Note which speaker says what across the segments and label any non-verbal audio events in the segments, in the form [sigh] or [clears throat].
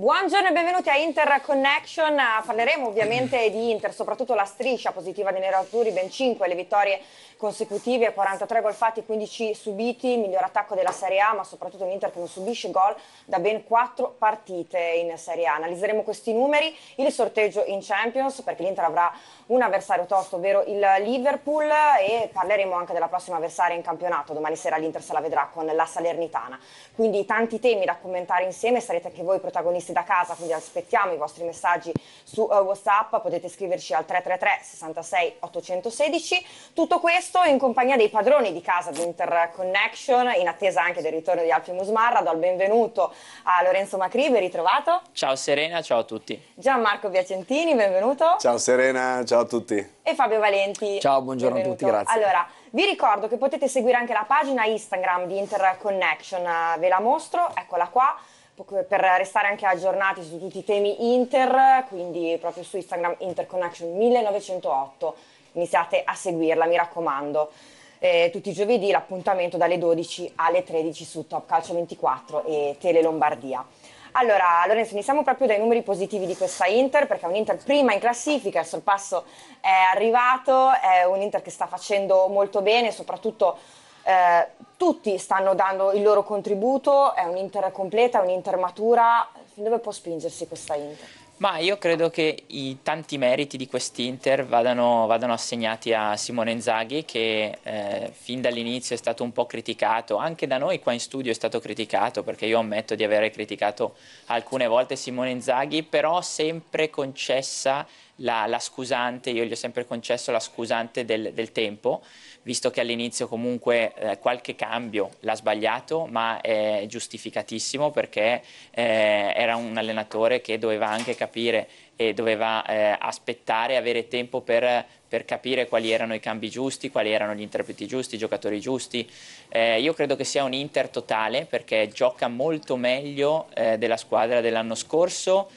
Speaker 1: Buongiorno e benvenuti a Inter Connection. Parleremo ovviamente di Inter, soprattutto la striscia positiva dei nerazzurri, ben 5 le vittorie consecutive, 43 gol fatti, 15 subiti, miglior attacco della Serie A, ma soprattutto un Inter che non subisce gol da ben 4 partite in Serie A. Analizzeremo questi numeri, il sorteggio in Champions, perché l'Inter avrà un avversario tosto, ovvero il Liverpool, e parleremo anche della prossima avversaria in campionato. Domani sera l'Inter se la vedrà con la Salernitana. Quindi tanti temi da commentare insieme, sarete anche voi protagonisti da casa, quindi aspettiamo i vostri messaggi su uh, WhatsApp, potete scriverci al 333 66 816. Tutto questo questo in compagnia dei padroni di casa di Interconnection, in attesa anche del ritorno di Alfio Musmarra. Do il benvenuto a Lorenzo Macri, ben ritrovato.
Speaker 2: Ciao Serena, ciao a tutti.
Speaker 1: Gianmarco Piacentini, benvenuto.
Speaker 3: Ciao Serena, ciao a tutti.
Speaker 1: E Fabio Valenti.
Speaker 4: Ciao, buongiorno benvenuto. a tutti, grazie.
Speaker 1: Allora, vi ricordo che potete seguire anche la pagina Instagram di Interconnection, ve la mostro, eccola qua per restare anche aggiornati su tutti i temi Inter, quindi proprio su Instagram Interconnection 1908 iniziate a seguirla, mi raccomando. Eh, tutti i giovedì l'appuntamento dalle 12 alle 13 su Top Calcio 24 e Tele Lombardia. Allora, Lorenzo, iniziamo proprio dai numeri positivi di questa Inter, perché è un Inter prima in classifica, il sorpasso è arrivato, è un Inter che sta facendo molto bene, soprattutto eh, tutti stanno dando il loro contributo, è un Inter completa, è un Inter matura, fin dove può spingersi questa Inter?
Speaker 2: Ma io credo che i tanti meriti di quest'Inter vadano, vadano, assegnati a Simone Inzaghi che eh, fin dall'inizio è stato un po' criticato, anche da noi qua in studio è stato criticato perché io ammetto di aver criticato alcune volte Simone Inzaghi, però sempre concessa la, la scusante, io gli ho sempre concesso la scusante del, del tempo visto che all'inizio comunque eh, qualche cambio l'ha sbagliato, ma è giustificatissimo perché eh, era un allenatore che doveva anche capire e doveva eh, aspettare, avere tempo per, per, capire quali erano i cambi giusti, quali erano gli interpreti giusti, i giocatori giusti. Eh, io credo che sia un Inter totale perché gioca molto meglio eh, della squadra dell'anno scorso,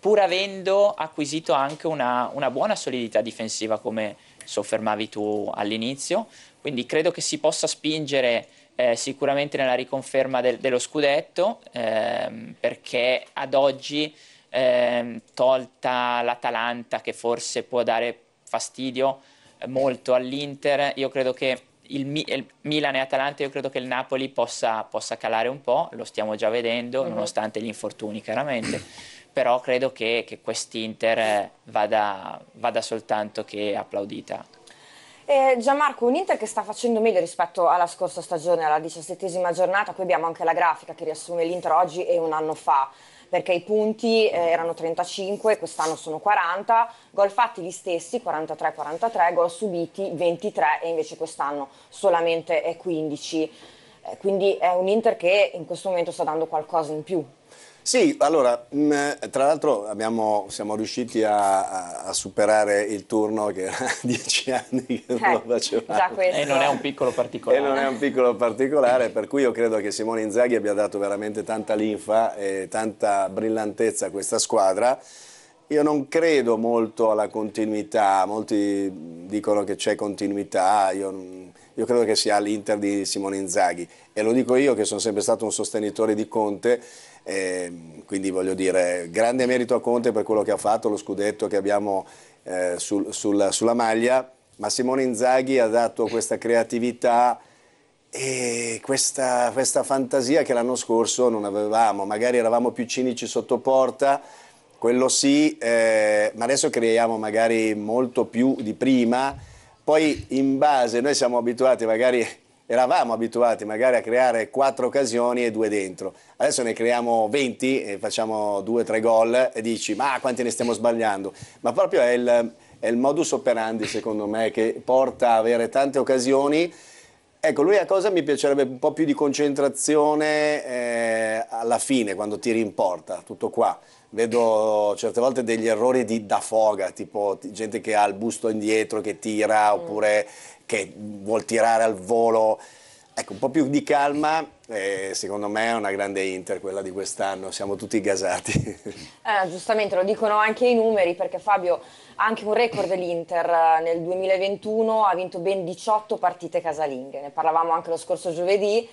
Speaker 2: pur avendo acquisito anche una, una buona solidità difensiva come, soffermavi tu all'inizio, quindi credo che si possa spingere eh, sicuramente nella riconferma del, dello scudetto ehm, perché ad oggi ehm, tolta l'Atalanta che forse può dare fastidio eh, molto all'Inter, io credo che il, il, Milan e Atalanta, io credo che il Napoli possa, possa calare un po', lo stiamo già vedendo, mm-hmm. nonostante gli infortuni chiaramente, però credo che, che quest'Inter vada, vada soltanto che applaudita.
Speaker 1: Eh, Gianmarco, un Inter che sta facendo meglio rispetto alla scorsa stagione, alla diciassettesima giornata, qui abbiamo anche la grafica che riassume l'Inter oggi e un anno fa perché i punti eh, erano 35, quest'anno sono 40, gol fatti gli stessi, 43-43, gol subiti 23 e invece quest'anno solamente 15. Eh, quindi è un Inter che in questo momento sta dando qualcosa in più.
Speaker 3: Sì, allora, mh, mm, tra l'altro siamo riusciti a, a, superare il turno che era [laughs] dieci anni che non eh, lo facevamo.
Speaker 2: E non è un piccolo particolare.
Speaker 3: E non è un piccolo particolare, per cui io credo che Simone Inzaghi abbia dato veramente tanta linfa e tanta brillantezza a questa squadra. Io non credo molto alla continuità, molti dicono che c'è continuità, io, io, credo che sia l'Inter di Simone Inzaghi e lo dico io che sono sempre stato un sostenitore di Conte eh, quindi voglio dire, grande merito a Conte per quello che ha fatto, lo scudetto che abbiamo eh, sul, sul, sulla maglia, ma Simone Inzaghi ha dato questa creatività e questa, questa fantasia che l'anno scorso non avevamo, magari eravamo più cinici sotto porta, quello sì, eh, ma adesso creiamo magari molto più di prima, poi in base, noi siamo abituati magari eravamo abituati magari a creare quattro occasioni e due dentro. Adesso ne creiamo 20 e facciamo due o tre gol e dici ma quanti ne stiamo sbagliando? Ma proprio è il, è il modus operandi secondo me che porta a avere tante occasioni. Ecco, lui a cosa mi piacerebbe un po' più di concentrazione eh, alla fine, quando tiri in porta, tutto qua. Vedo certe volte degli errori di, da foga, tipo gente che ha il busto indietro, che tira, oppure che vuol tirare al volo. Ecco, un po' più di calma, eh, secondo me è una grande Inter quella di quest'anno, siamo tutti gasati. [laughs]
Speaker 1: Eh, giustamente lo dicono anche i numeri perché Fabio ha anche un record dell'Inter eh, nel 2021, ha vinto ben 18 partite casalinghe, ne parlavamo anche lo scorso giovedì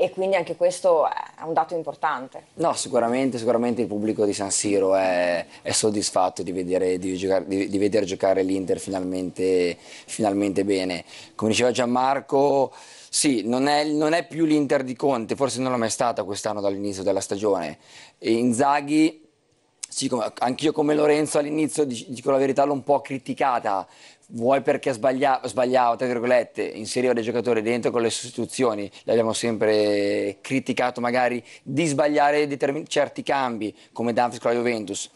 Speaker 1: e quindi anche questo è un dato importante.
Speaker 4: No, sicuramente, sicuramente il pubblico di San Siro è, è soddisfatto di vedere, di, giocare, di, di vedere giocare l'Inter finalmente, finalmente bene. Come diceva Gianmarco, sì, non è, non è più l'Inter di Conte, forse non l'è mai stata quest'anno dall'inizio della stagione. E Inzaghi, sì, anch'io come Lorenzo all'inizio, dico la verità, l'ho un po' criticata, vuoi perché sbagliava, sbagliava, tra virgolette, inseriva dei giocatori dentro con le sostituzioni, l'abbiamo sempre criticato magari di sbagliare certi cambi, come Danfis con la Juventus.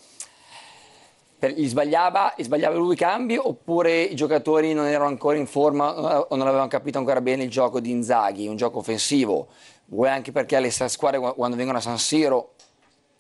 Speaker 4: Per, gli sbagliava, gli sbagliava lui i cambi oppure i giocatori non erano ancora in forma o non avevano capito ancora bene il gioco di Inzaghi, un gioco offensivo? Vuoi anche perché le squadre quando vengono a San Siro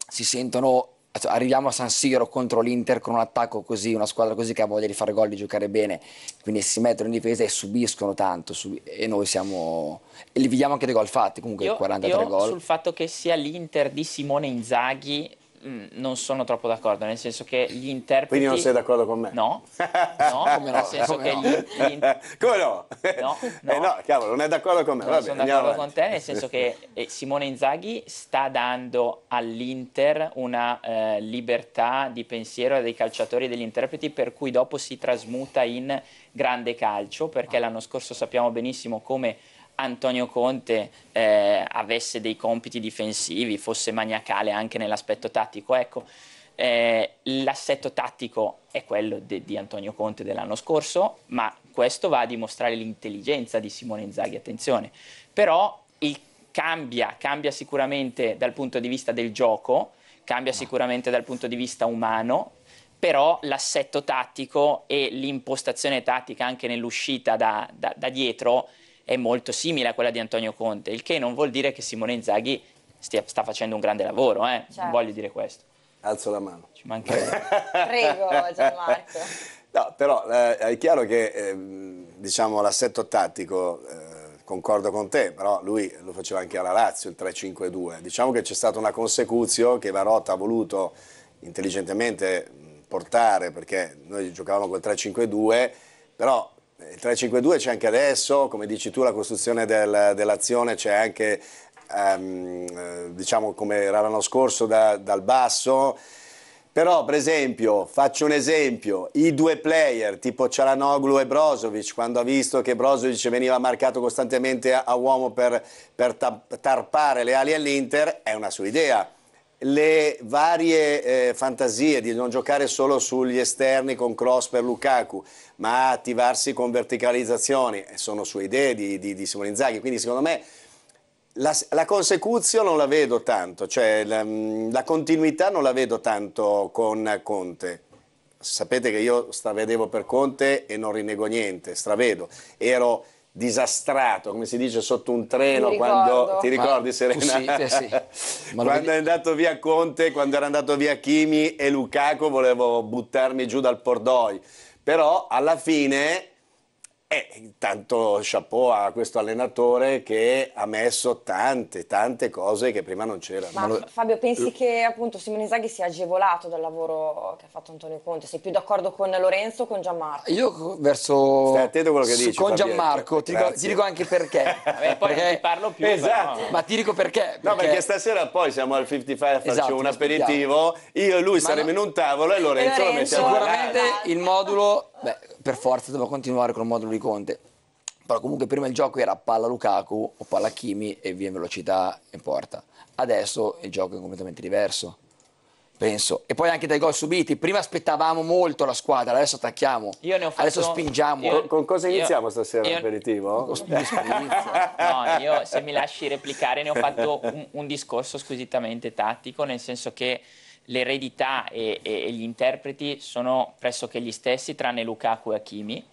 Speaker 4: si sentono arriviamo a San Siro contro l'Inter con un attacco così, una squadra così che ha voglia di fare gol, di giocare bene, quindi si mettono in difesa e subiscono tanto subi e noi siamo e li vediamo anche dei gol fatti, comunque
Speaker 2: io,
Speaker 4: 43
Speaker 2: io
Speaker 4: gol.
Speaker 2: sul fatto che sia l'Inter di Simone Inzaghi Mm, non sono troppo d'accordo, nel senso che gli interpreti...
Speaker 3: Quindi non sei d'accordo con me?
Speaker 2: No, no, Come nel senso Come che no? Gli, gli... [laughs]
Speaker 3: Come no?
Speaker 2: No, [laughs]
Speaker 3: no. Eh no, cavolo, non è d'accordo con me.
Speaker 2: Non sono d'accordo con te, nel senso che [laughs] eh, Simone Inzaghi sta dando all'Inter una eh, libertà di pensiero dei calciatori e degli interpreti per cui dopo si trasmuta in grande calcio, perché l'anno scorso sappiamo benissimo come Antonio Conte eh, avesse dei compiti difensivi, fosse maniacale anche nell'aspetto tattico. Ecco, eh, l'assetto tattico è quello de, di Antonio Conte dell'anno scorso, ma questo va a dimostrare l'intelligenza di Simone Inzaghi, attenzione. Però il cambia, cambia sicuramente dal punto di vista del gioco, cambia sicuramente dal punto di vista umano, però l'assetto tattico e l'impostazione tattica anche nell'uscita da, da, da dietro è molto simile a quella di Antonio Conte, il che non vuol dire che Simone Inzaghi stia, sta facendo un grande lavoro, eh? certo. non voglio dire questo.
Speaker 3: Alzo la mano.
Speaker 1: Ci mancherebbe. [laughs] Prego Gianmarco.
Speaker 3: No, però eh, è chiaro che eh, diciamo, l'assetto tattico, eh, concordo con te, però lui lo faceva anche alla Lazio, il 3-5-2. Diciamo che c'è stata una consecuzio che Varotta ha voluto intelligentemente portare, perché noi giocavamo col 3-5-2, però il 3-5-2 c'è anche adesso, come dici tu la costruzione del, dell'azione c'è anche, um, diciamo come era l'anno scorso, da, dal basso, però per esempio, faccio un esempio, i due player tipo Cialanoglu e Brozovic, quando ha visto che Brozovic veniva marcato costantemente a, a uomo per, per tarpare le ali all'Inter, è una sua idea le varie eh, fantasie di non giocare solo sugli esterni con cross per Lukaku, ma attivarsi con verticalizzazioni, sono sue idee di, di, di Simone Inzaghi, quindi secondo me la, la consecuzione non la vedo tanto, cioè la, la, continuità non la vedo tanto con Conte. Sapete che io stravedevo per Conte e non rinego niente, stravedo. Ero disastrato, come si dice, sotto un treno
Speaker 1: Mi
Speaker 3: quando ti ricordi
Speaker 4: Ma,
Speaker 3: Serena?
Speaker 4: Sì, sì. [laughs]
Speaker 3: quando è andato via Conte, quando era andato via Kimi e Lukaku volevo buttarmi giù dal Pordoi. Però alla fine eh, intanto chapeau a questo allenatore che ha messo tante, tante cose che prima non c'erano.
Speaker 1: Ma lo... Fabio, pensi che appunto Simone Zaghi sia agevolato dal lavoro che ha fatto Antonio Conte? Sei più d'accordo con Lorenzo o con Gianmarco?
Speaker 4: Io verso...
Speaker 3: Stai attento a quello che dici,
Speaker 4: Con Gianmarco, ti dico, ti dico, anche perché. [laughs]
Speaker 2: Vabbè, poi perché... non ti parlo più.
Speaker 3: Esatto.
Speaker 2: Però.
Speaker 4: Ma ti dico perché, perché...
Speaker 3: No, perché stasera poi siamo al 55, faccio
Speaker 4: esatto,
Speaker 3: un aperitivo, io e lui Ma saremo no... in un tavolo e Lorenzo,
Speaker 1: e Lorenzo
Speaker 3: lo mettiamo
Speaker 4: Sicuramente il modulo, beh, per forza devo continuare con il modulo di Conte però comunque prima il gioco era palla Lukaku o palla Kimi e via in velocità in porta. Adesso il gioco è completamente diverso, penso. E poi anche dai gol subiti, prima aspettavamo molto la squadra, adesso attacchiamo,
Speaker 2: io ne ho fatto...
Speaker 4: adesso spingiamo.
Speaker 3: Io... Con cosa iniziamo io... stasera
Speaker 2: io...
Speaker 3: l'aperitivo?
Speaker 4: Con [laughs]
Speaker 2: no, io se mi lasci replicare ne ho fatto un, un discorso squisitamente tattico, nel senso che l'eredità e, e, e, gli interpreti sono pressoché gli stessi tranne Lukaku e Hakimi.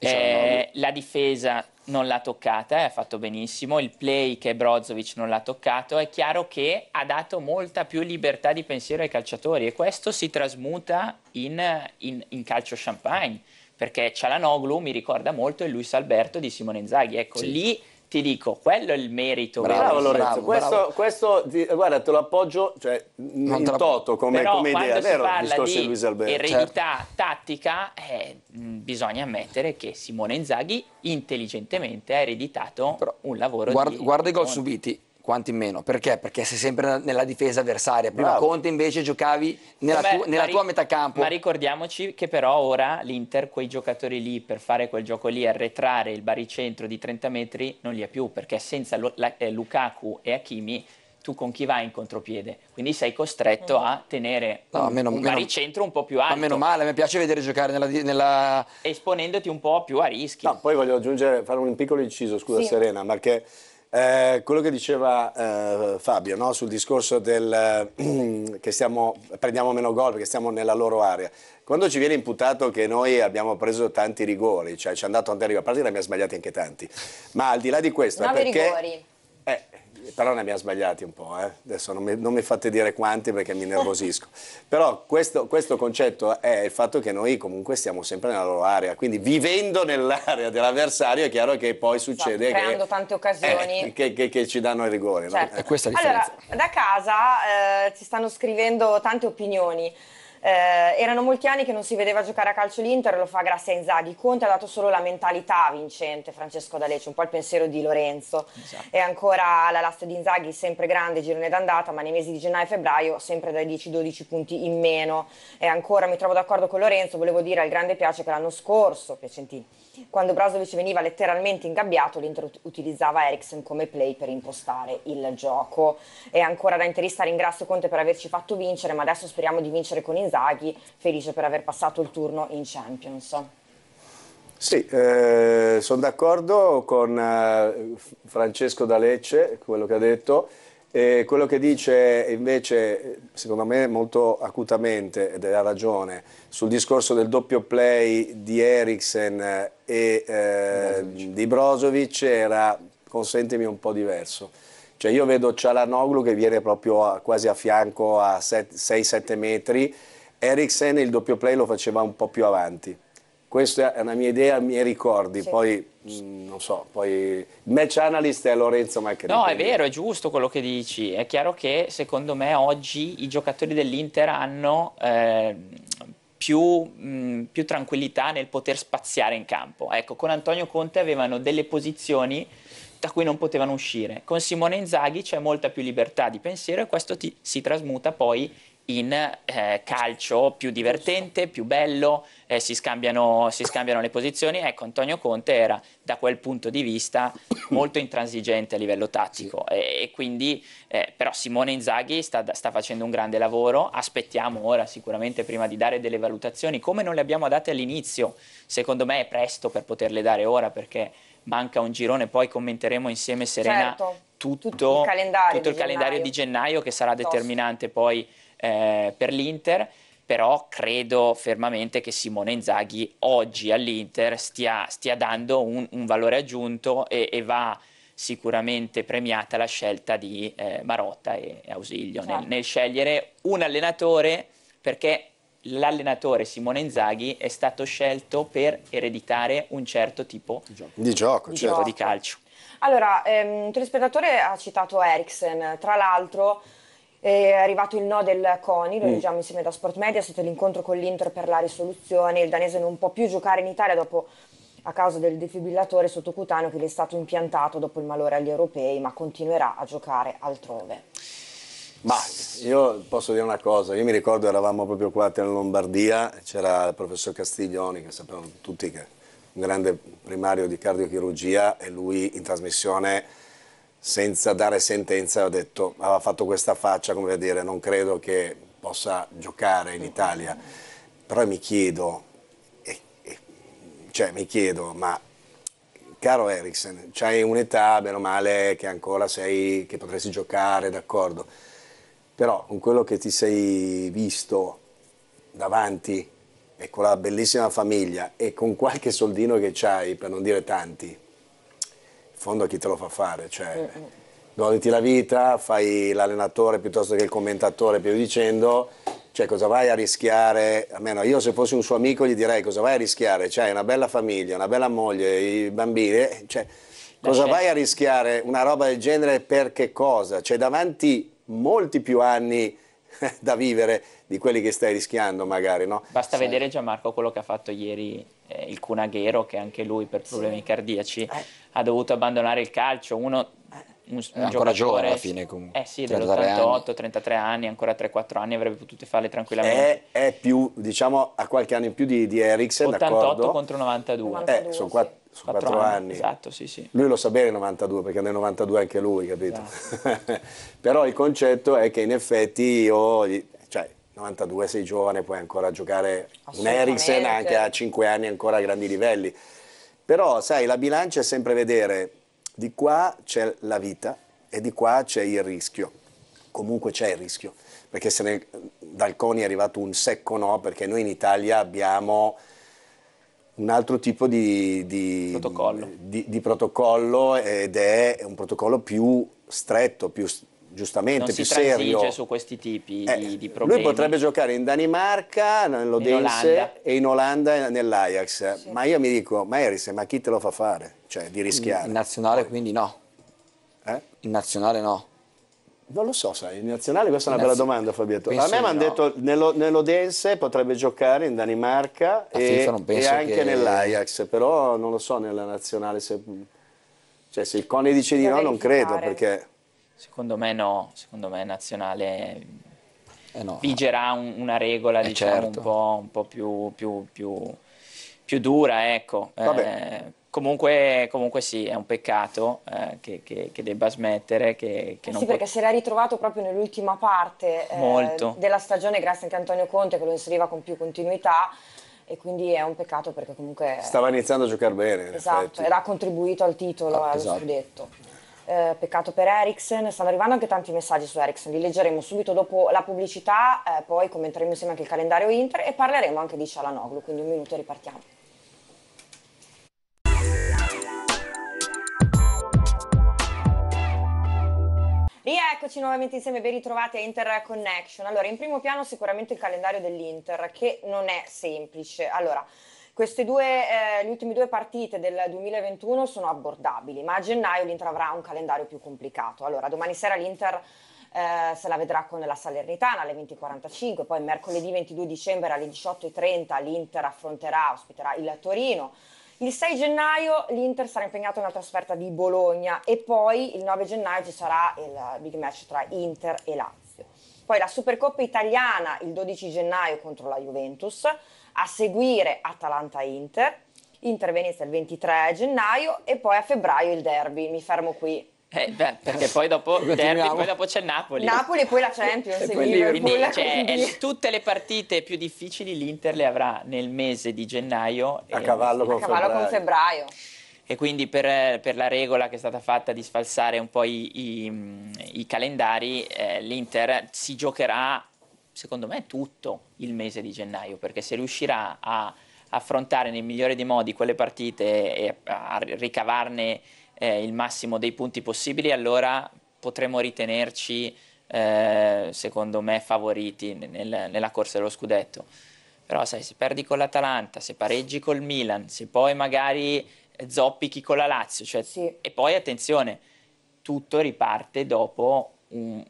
Speaker 2: Eh, la difesa non l'ha toccata, ha fatto benissimo, il play che Brozovic non l'ha toccato, è chiaro che ha dato molta più libertà di pensiero ai calciatori e questo si trasmuta in, in, in calcio champagne, perché Cialanoglu mi ricorda molto il Luis Alberto di Simone Inzaghi, ecco, sì. lì ti dico, quello è il merito.
Speaker 4: Bravo.
Speaker 3: Lorenzo,
Speaker 4: bravo,
Speaker 3: questo,
Speaker 4: bravo.
Speaker 3: questo guarda te lo appoggio cioè, in
Speaker 4: te la-
Speaker 3: toto come,
Speaker 2: Però
Speaker 3: come idea, vero? Il
Speaker 2: parla
Speaker 3: discorso di
Speaker 2: di
Speaker 3: Luis Alberto.
Speaker 2: eredità tattica, eh, mh, bisogna ammettere che Simone Inzaghi intelligentemente ha ereditato
Speaker 4: Però
Speaker 2: un lavoro
Speaker 4: guarda,
Speaker 2: di
Speaker 4: guarda i gol subiti, quanti in meno. Perché? Perché sei sempre nella difesa avversaria. Prima
Speaker 3: Bravo.
Speaker 4: Conte invece giocavi nella,
Speaker 2: Vabbè,
Speaker 4: tua, nella
Speaker 2: ma
Speaker 4: tua metà campo.
Speaker 2: Ma ricordiamoci che però ora l'Inter quei giocatori lì per fare quel gioco lì, arretrare il baricentro di 30 metri, non li ha più, perché senza eh, Lukaku e Hakimi tu con chi vai in contropiede? Quindi sei costretto a tenere
Speaker 4: No,
Speaker 2: un,
Speaker 4: meno-
Speaker 2: un
Speaker 4: meno-
Speaker 2: baricentro un po' più
Speaker 4: Ma
Speaker 2: alto,
Speaker 4: meno male, mi piace vedere giocare nella, nella-
Speaker 2: esponendoti un po' più a rischi.
Speaker 3: No, poi voglio aggiungere, fare un piccolo inciso, scusa
Speaker 1: Sì.
Speaker 3: Serena, perché eh, quello che diceva eh, Fabio no, sul discorso del eh, [clears throat] che stiamo, prendiamo meno gol perché stiamo nella loro area. Quando ci viene imputato che noi abbiamo preso tanti rigori, cioè ci hanno dato tanti rigori, a parte che ne abbiamo sbagliati anche tanti, ma al di là di questo è
Speaker 1: Nove
Speaker 3: perché...
Speaker 1: rigori.
Speaker 3: Eh, però ne abbiamo sbagliati un po', eh. adesso non mi, non mi fate dire quanti perché mi nervosisco. [laughs] però questo, questo concetto è il fatto che noi comunque stiamo sempre nella loro area, quindi vivendo nell'area dell'avversario è chiaro che poi succede
Speaker 1: Esatto, creando
Speaker 3: che,
Speaker 1: tante occasioni.
Speaker 3: eh, che, che- che ci danno i rigori. no?
Speaker 1: Certo.
Speaker 3: Eh.
Speaker 4: questa è la
Speaker 1: allora,
Speaker 4: differenza.
Speaker 1: da casa eh, ci stanno scrivendo tante opinioni. Eh, erano molti anni che non si vedeva giocare a calcio l'Inter, lo fa grazie a Inzaghi. Conte ha dato solo la mentalità vincente, Francesco D'Alece, un po' il pensiero di Lorenzo.
Speaker 2: Esatto.
Speaker 1: E ancora la lasta di Inzaghi, sempre grande, girone d'andata, ma nei mesi di gennaio e febbraio sempre dai 10-12 punti in meno. E ancora mi trovo d'accordo con Lorenzo, volevo dire al grande piace che l'anno scorso, Piacentini, quando Brasovic veniva letteralmente ingabbiato, l'Inter ut- utilizzava Eriksen come play per impostare il gioco. E ancora da interista ringrazio Conte per averci fatto vincere, ma adesso speriamo di vincere con Inzaghi, felice per aver passato il turno in Champions.
Speaker 3: Sì, eh, sono d'accordo con eh, Francesco D'Alecce, quello che ha detto, e quello che dice invece, secondo me molto acutamente, ed ha ragione, sul discorso del doppio play di Eriksen e eh, di Brozovic era, consentimi, un po' diverso. Cioè io vedo Cialanoglu che viene proprio a- quasi a fianco a 6-7 metri, Eriksen il doppio play lo faceva un po' più avanti. Questa è una mia idea, miei ricordi,
Speaker 1: Sì.
Speaker 3: poi mh, non so, poi il match analyst è Lorenzo Macri.
Speaker 2: No, è vero, è giusto quello che dici. È chiaro che secondo me oggi i giocatori dell'Inter hanno eh, più, mh, più tranquillità nel poter spaziare in campo. Ecco, con Antonio Conte avevano delle posizioni da cui non potevano uscire. Con Simone Inzaghi c'è molta più libertà di pensiero e questo ti- si trasmuta poi in eh, calcio più divertente, più bello, eh, si, scambiano, si scambiano le posizioni. Ecco, Antonio Conte era da quel punto di vista [coughs] molto intransigente a livello tattico. E, e quindi eh, però Simone Inzaghi sta, sta facendo un grande lavoro, aspettiamo ora sicuramente prima di dare delle valutazioni, come non le abbiamo date all'inizio, secondo me è presto per poterle dare ora perché manca un girone, poi commenteremo insieme Serena
Speaker 1: Certo,
Speaker 2: tutto,
Speaker 1: tutto il calendario
Speaker 2: tutto il
Speaker 1: di
Speaker 2: calendario
Speaker 1: gennaio.
Speaker 2: di gennaio. che sarà determinante poi eh, per l'Inter, però credo fermamente che Simone Inzaghi oggi all'Inter stia, stia dando un, un valore aggiunto e, e va sicuramente premiata la scelta di eh, Marotta e Ausilio nel,
Speaker 1: Certo.
Speaker 2: nel scegliere un allenatore perché l'allenatore Simone Inzaghi è stato scelto per ereditare un certo tipo
Speaker 3: Di gioco,
Speaker 1: Di
Speaker 3: certo.
Speaker 1: gioco.
Speaker 2: di calcio.
Speaker 1: Allora, ehm, un telespettatore ha citato Eriksen, tra l'altro è arrivato il no del CONI, lo leggiamo insieme da Sport Media, è stato l'incontro con l'Inter per la risoluzione, il danese non può più giocare in Italia dopo, a causa del defibrillatore sottocutaneo che gli è stato impiantato dopo il malore agli europei, ma continuerà a giocare altrove.
Speaker 3: Ma io posso dire una cosa, io mi ricordo eravamo proprio qua in Lombardia, c'era il professor Castiglioni, che sapevano tutti che è un grande primario di cardiochirurgia e lui in trasmissione senza dare sentenza ha detto, aveva fatto questa faccia come a dire non credo che possa giocare in Italia, però mi chiedo, e- e- cioè mi chiedo, ma caro Eriksen, c'hai un'età, bene o male, che ancora sei, che potresti giocare, d'accordo, però con quello che ti sei visto davanti e con la bellissima famiglia e con qualche soldino che c'hai, per non dire tanti, in fondo chi te lo fa fare? Cioè, goditi la vita, fai l'allenatore piuttosto che il commentatore, più dicendo, cioè cosa vai a rischiare? Almeno io se fossi un suo amico gli direi cosa vai a rischiare? C'hai una bella famiglia, una bella moglie, i bambini, eh, cioè, Cosa
Speaker 2: scelta-
Speaker 3: vai a rischiare una roba del genere per che cosa? C'è davanti molti più anni [laughs] da vivere di quelli che stai rischiando magari, no?
Speaker 2: Basta vedere Gianmarco quello che ha fatto ieri eh, il Cunaghero, che anche lui per problemi cardiaci
Speaker 3: Eh.
Speaker 2: Ha dovuto abbandonare il calcio. Uno, un, un
Speaker 4: ancora
Speaker 2: giocatore,
Speaker 4: giovane alla fine, comunque.
Speaker 2: Eh sì,
Speaker 4: 33
Speaker 2: dell'88, 33 anni, ancora 3-4 anni avrebbe potuto farle tranquillamente.
Speaker 3: È, è più, diciamo, a qualche anno in più di, di Eriksen,
Speaker 2: 88
Speaker 3: d'accordo?
Speaker 2: contro 92.
Speaker 1: 92.
Speaker 3: Eh, sono
Speaker 1: sì.
Speaker 3: quatt- sono
Speaker 2: Quattro
Speaker 3: quattro anni.
Speaker 2: Esatto, sì, sì.
Speaker 3: Lui lo sa bene il 92 perché nel 92 anche lui, capito?
Speaker 2: Esatto. [laughs]
Speaker 3: Però il concetto è che in effetti io, cioè, 92 sei giovane, puoi ancora giocare un. Eriksen anche a 5 anni ancora a grandi livelli. Però, sai, la bilancia è sempre vedere di qua c'è la vita e di qua c'è il rischio. Comunque c'è il rischio, perché se ne, dal CONI è arrivato un secco no, perché noi in Italia abbiamo un altro tipo di, di-
Speaker 2: Protocollo.
Speaker 3: di- di protocollo ed è un protocollo più stretto, più giustamente
Speaker 2: Non
Speaker 3: più
Speaker 2: si
Speaker 3: serio.
Speaker 2: transige su questi tipi
Speaker 3: Eh,
Speaker 2: di, di problemi.
Speaker 3: lui potrebbe giocare in Danimarca, nell'Odense e in Olanda e nell'Ajax, ma io mi dico, ma Eriksen, ma chi te lo fa fare? Cioè, di rischiare.
Speaker 4: In nazionale quindi no.
Speaker 3: Eh?
Speaker 4: In nazionale no.
Speaker 3: Non lo so, sai, in nazionale questa è una bella domanda Fabietto. A
Speaker 4: penso
Speaker 3: me
Speaker 4: di
Speaker 3: mi hanno
Speaker 4: no.
Speaker 3: detto nello, nell'Odense potrebbe giocare in Danimarca
Speaker 4: A
Speaker 3: e, e anche
Speaker 4: che-
Speaker 3: nell'Ajax, però non lo so nella nazionale se, cioè, se il Coni dice di no non credo perché
Speaker 2: Secondo me no, secondo me nazionale
Speaker 4: Eh no.
Speaker 2: vigerà un- una regola
Speaker 4: Eh,
Speaker 2: diciamo
Speaker 4: certo.
Speaker 2: un po', un po' più, più- più- più dura, ecco. Eh, comunque, comunque sì, è un peccato eh, che, che- che debba smettere, che, che
Speaker 1: Eh
Speaker 2: non
Speaker 1: sì,
Speaker 2: può-
Speaker 1: perché si era ritrovato proprio nell'ultima parte eh, della stagione grazie anche a Antonio Conte che lo inseriva con più continuità e quindi è un peccato perché comunque
Speaker 3: stava iniziando a giocare bene.
Speaker 1: esatto, ed ha contribuito al titolo,
Speaker 4: Ah,
Speaker 1: allo
Speaker 4: esatto.
Speaker 1: scudetto. Eh, peccato per Eriksen, stanno arrivando anche tanti messaggi su Eriksen, li leggeremo subito dopo la pubblicità, eh, poi commenteremo insieme anche il calendario Inter e parleremo anche di Cialanoglu, quindi un minuto e ripartiamo. Rieccoci nuovamente insieme, ben ritrovati a Inter Connection. Allora, in primo piano sicuramente il calendario dell'Inter, che non è semplice. Allora, queste due, eh, le ultime due partite del 2021 sono abbordabili, ma a gennaio l'Inter avrà un calendario più complicato. Allora, domani sera l'Inter eh, se la vedrà con la Salernitana alle 20.45, poi mercoledì 22 dicembre alle 18.30 l'Inter affronterà, ospiterà il Torino. Il 6 gennaio l'Inter sarà impegnato nella trasferta di Bologna e poi il 9 gennaio ci sarà il big match tra Inter e Lazio. Poi la Supercoppa italiana il 12 gennaio contro la Juventus, a seguire Atalanta-Inter, Inter-Venezia il 23 gennaio e poi a febbraio il derby. Mi fermo qui.
Speaker 2: Eh, beh, perché poi dopo derby, poi dopo c'è Napoli.
Speaker 1: Napoli e poi la Champions.
Speaker 4: E poi
Speaker 1: Liverpool,
Speaker 2: Quindi cioè, [laughs]
Speaker 1: quindi-
Speaker 2: è- tutte le partite più difficili l'Inter le avrà nel mese di gennaio
Speaker 3: A
Speaker 2: e-
Speaker 3: cavallo
Speaker 1: a
Speaker 3: con
Speaker 1: cavallo con
Speaker 3: febbraio.
Speaker 1: febbraio.
Speaker 2: E quindi per, per la regola che è stata fatta di sfalsare un po' i, i- i calendari, eh, l'Inter si giocherà, secondo me, tutto il mese di gennaio, perché se riuscirà a affrontare nel migliore dei modi quelle partite e a ricavarne eh, il massimo dei punti possibili, allora potremo ritenerci, eh, secondo me, favoriti nel- nella corsa dello scudetto. Però sai, se perdi con l'Atalanta, se pareggi col Milan, se poi magari eh, zoppichi con la Lazio, cioè-
Speaker 1: Sì.
Speaker 2: e poi attenzione, tutto riparte dopo un-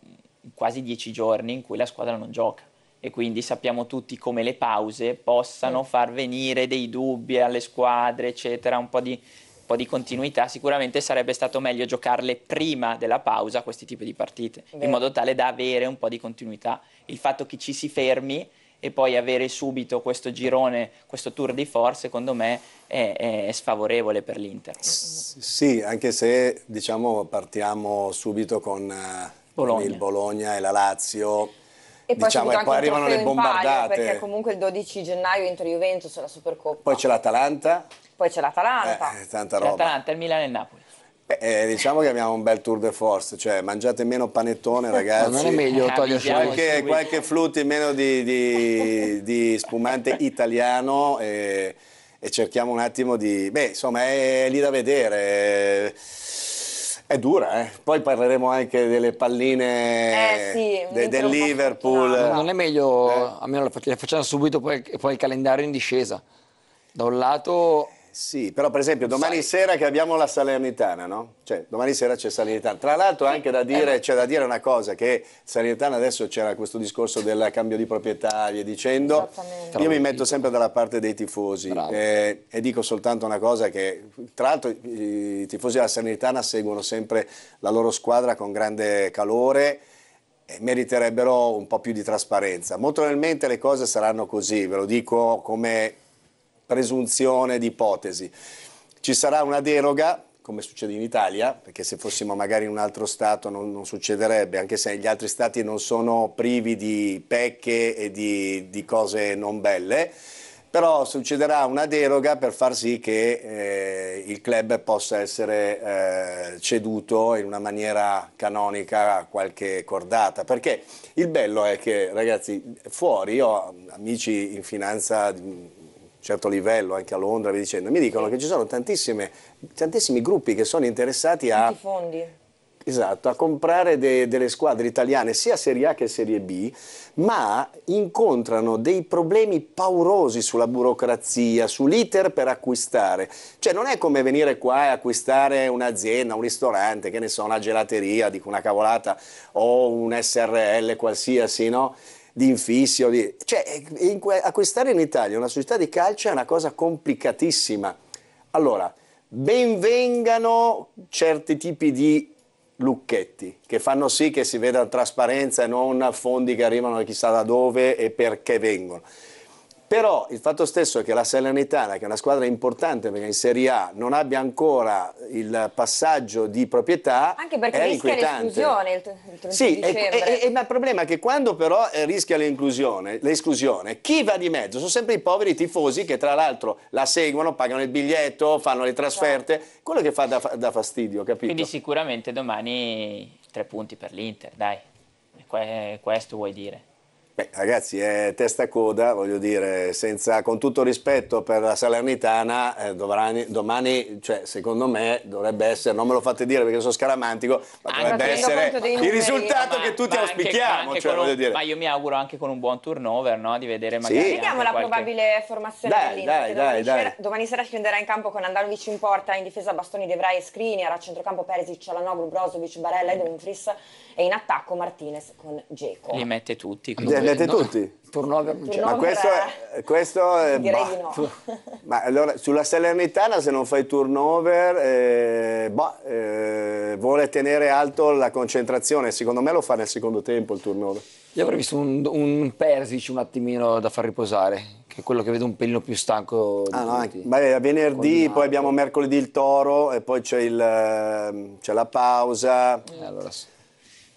Speaker 2: quasi dieci giorni in cui la squadra non gioca. E quindi sappiamo tutti come le pause possano far venire dei dubbi alle squadre, eccetera, un po' di, un po' di continuità. Sicuramente sarebbe stato meglio giocarle prima della pausa questi tipi di partite, in
Speaker 1: Vero.
Speaker 2: modo tale da avere un po' di continuità. Il fatto che ci si fermi e poi avere subito questo girone, questo tour di force, secondo me è, è sfavorevole per l'Inter.
Speaker 3: Sì, anche se diciamo partiamo subito con, con
Speaker 2: Bologna.
Speaker 3: il Bologna e la Lazio.
Speaker 1: E poi,
Speaker 3: diciamo, e poi arrivano le
Speaker 1: palio,
Speaker 3: bombardate.
Speaker 1: perché comunque il 12 gennaio Inter Juventus la Supercoppa.
Speaker 3: Poi c'è l'Atalanta,
Speaker 1: Poi c'è l'Atalanta.
Speaker 3: eh, tanta roba.
Speaker 2: L'Atalanta, il Milan e il Napoli.
Speaker 3: Beh, eh, diciamo che abbiamo un bel tour de force, cioè mangiate meno panettone
Speaker 4: Ma
Speaker 3: ragazzi.
Speaker 4: non è meglio
Speaker 2: Eh,
Speaker 4: togliersi
Speaker 3: qualche, qualche flutti meno di, di- [laughs] di spumante italiano e, e cerchiamo un attimo di... Beh, insomma, è lì da vedere. È dura, eh. Poi parleremo anche delle palline
Speaker 1: Eh sì,
Speaker 3: de- del Liverpool.
Speaker 1: fortunato.
Speaker 4: Non è meglio,
Speaker 3: Eh.
Speaker 4: almeno le facciamo subito poi, poi il calendario in discesa. Da un lato
Speaker 3: Sì, però per esempio domani
Speaker 4: Sai.
Speaker 3: sera che abbiamo la Salernitana, no? Cioè, domani sera c'è Salernitana. Tra l'altro anche da dire, c'è da dire una cosa, che Salernitana adesso c'era questo discorso del cambio di proprietà via dicendo.
Speaker 1: Esattamente.
Speaker 3: Io mi metto sempre dalla parte dei tifosi eh, e dico soltanto una cosa che, tra l'altro i tifosi della Salernitana seguono sempre la loro squadra con grande calore e meriterebbero un po' più di trasparenza. Molto probabilmente le cose saranno così, ve lo dico come presunzione di ipotesi. Ci sarà una deroga, come succede in Italia, perché se fossimo magari in un altro Stato non, non succederebbe, anche se gli altri Stati non sono privi di pecche e di, di cose non belle, però succederà una deroga per far sì che eh, il club possa essere eh, ceduto in una maniera canonica a qualche cordata, perché il bello è che ragazzi fuori, io ho amici in finanza certo livello, anche a Londra, vi dicendo, mi dicono che ci sono tantissime, tantissimi gruppi che sono interessati a...
Speaker 1: Tanti fondi.
Speaker 3: Esatto, a comprare de- delle squadre italiane sia Serie A che Serie B, ma incontrano dei problemi paurosi sulla burocrazia, sull'iter per acquistare. Cioè non è come venire qua e acquistare un'azienda, un ristorante, che ne so, una gelateria, dico una cavolata, o un SRL qualsiasi, no? Di infissi di... Cioè, in que- acquistare in Italia una società di calcio è una cosa complicatissima. Allora, benvengano certi tipi di lucchetti che fanno sì che si veda trasparenza e non fondi che arrivano chissà da dove e perché vengono. Però il fatto stesso è che la Salernitana, che è una squadra importante perché in Serie A non abbia ancora il passaggio di proprietà,
Speaker 1: Anche perché
Speaker 3: è
Speaker 1: rischia
Speaker 3: inquietante.
Speaker 1: l'esclusione il, il 31
Speaker 3: Sì,
Speaker 1: dicembre.
Speaker 3: e- e- ma il problema è che quando però rischia l'inclusione, l'esclusione, chi va di mezzo? Sono sempre i poveri tifosi che tra l'altro la seguono, pagano il biglietto, fanno le trasferte, quello che fa da, da fastidio, capito?
Speaker 2: Quindi sicuramente domani tre punti per l'Inter, dai. Que- questo vuoi dire?
Speaker 3: Beh, ragazzi, è testa e coda, voglio dire, senza, con tutto rispetto per la Salernitana, eh, dovrani- domani, cioè, secondo me, dovrebbe essere, non me lo fate dire perché sono scaramantico, ma
Speaker 2: Anche
Speaker 3: dovrebbe essere il
Speaker 1: numeri.
Speaker 3: risultato
Speaker 2: Ma-
Speaker 3: che tutti
Speaker 2: ma anche-
Speaker 3: auspichiamo,
Speaker 2: anche
Speaker 3: cioè,
Speaker 2: un-
Speaker 3: voglio dire.
Speaker 2: Ma io mi auguro anche con un buon turnover, no? Di vedere
Speaker 3: Sì.
Speaker 2: magari.
Speaker 1: Vediamo
Speaker 2: anche
Speaker 1: la
Speaker 2: qualche-
Speaker 1: probabile formazione
Speaker 3: Dai,
Speaker 1: dell'Inter.
Speaker 3: dai, dai,
Speaker 1: domani,
Speaker 3: dai.
Speaker 1: Sera, domani sera scenderà in campo con Andanovic in porta, in difesa Bastoni, De Vrij e Skriniar, a centrocampo Perisic, Cialanoglu, Brozovic, Barella e Dumfries e in attacco Martinez con Dzeko.
Speaker 2: Li mette tutti. Quindi-
Speaker 3: avete
Speaker 4: No,
Speaker 3: tutti?
Speaker 4: Turnover non c'è.
Speaker 1: Turnover.
Speaker 3: Ma questo è, questo è-
Speaker 1: Direi
Speaker 3: bah.
Speaker 1: di no. [laughs]
Speaker 3: Ma allora sulla Salernitana se non fai turnover eh, bah, eh, vuole tenere alto la concentrazione, secondo me lo fa nel secondo tempo il turnover.
Speaker 4: Io avrei visto un, un Persic un attimino da far riposare, che è quello che vedo un pelino più stanco di
Speaker 3: Ah, no, anche- beh, a venerdì, poi abbiamo mercoledì il toro e poi c'è, il, ehm, c'è la pausa.
Speaker 4: Eh, allora sì.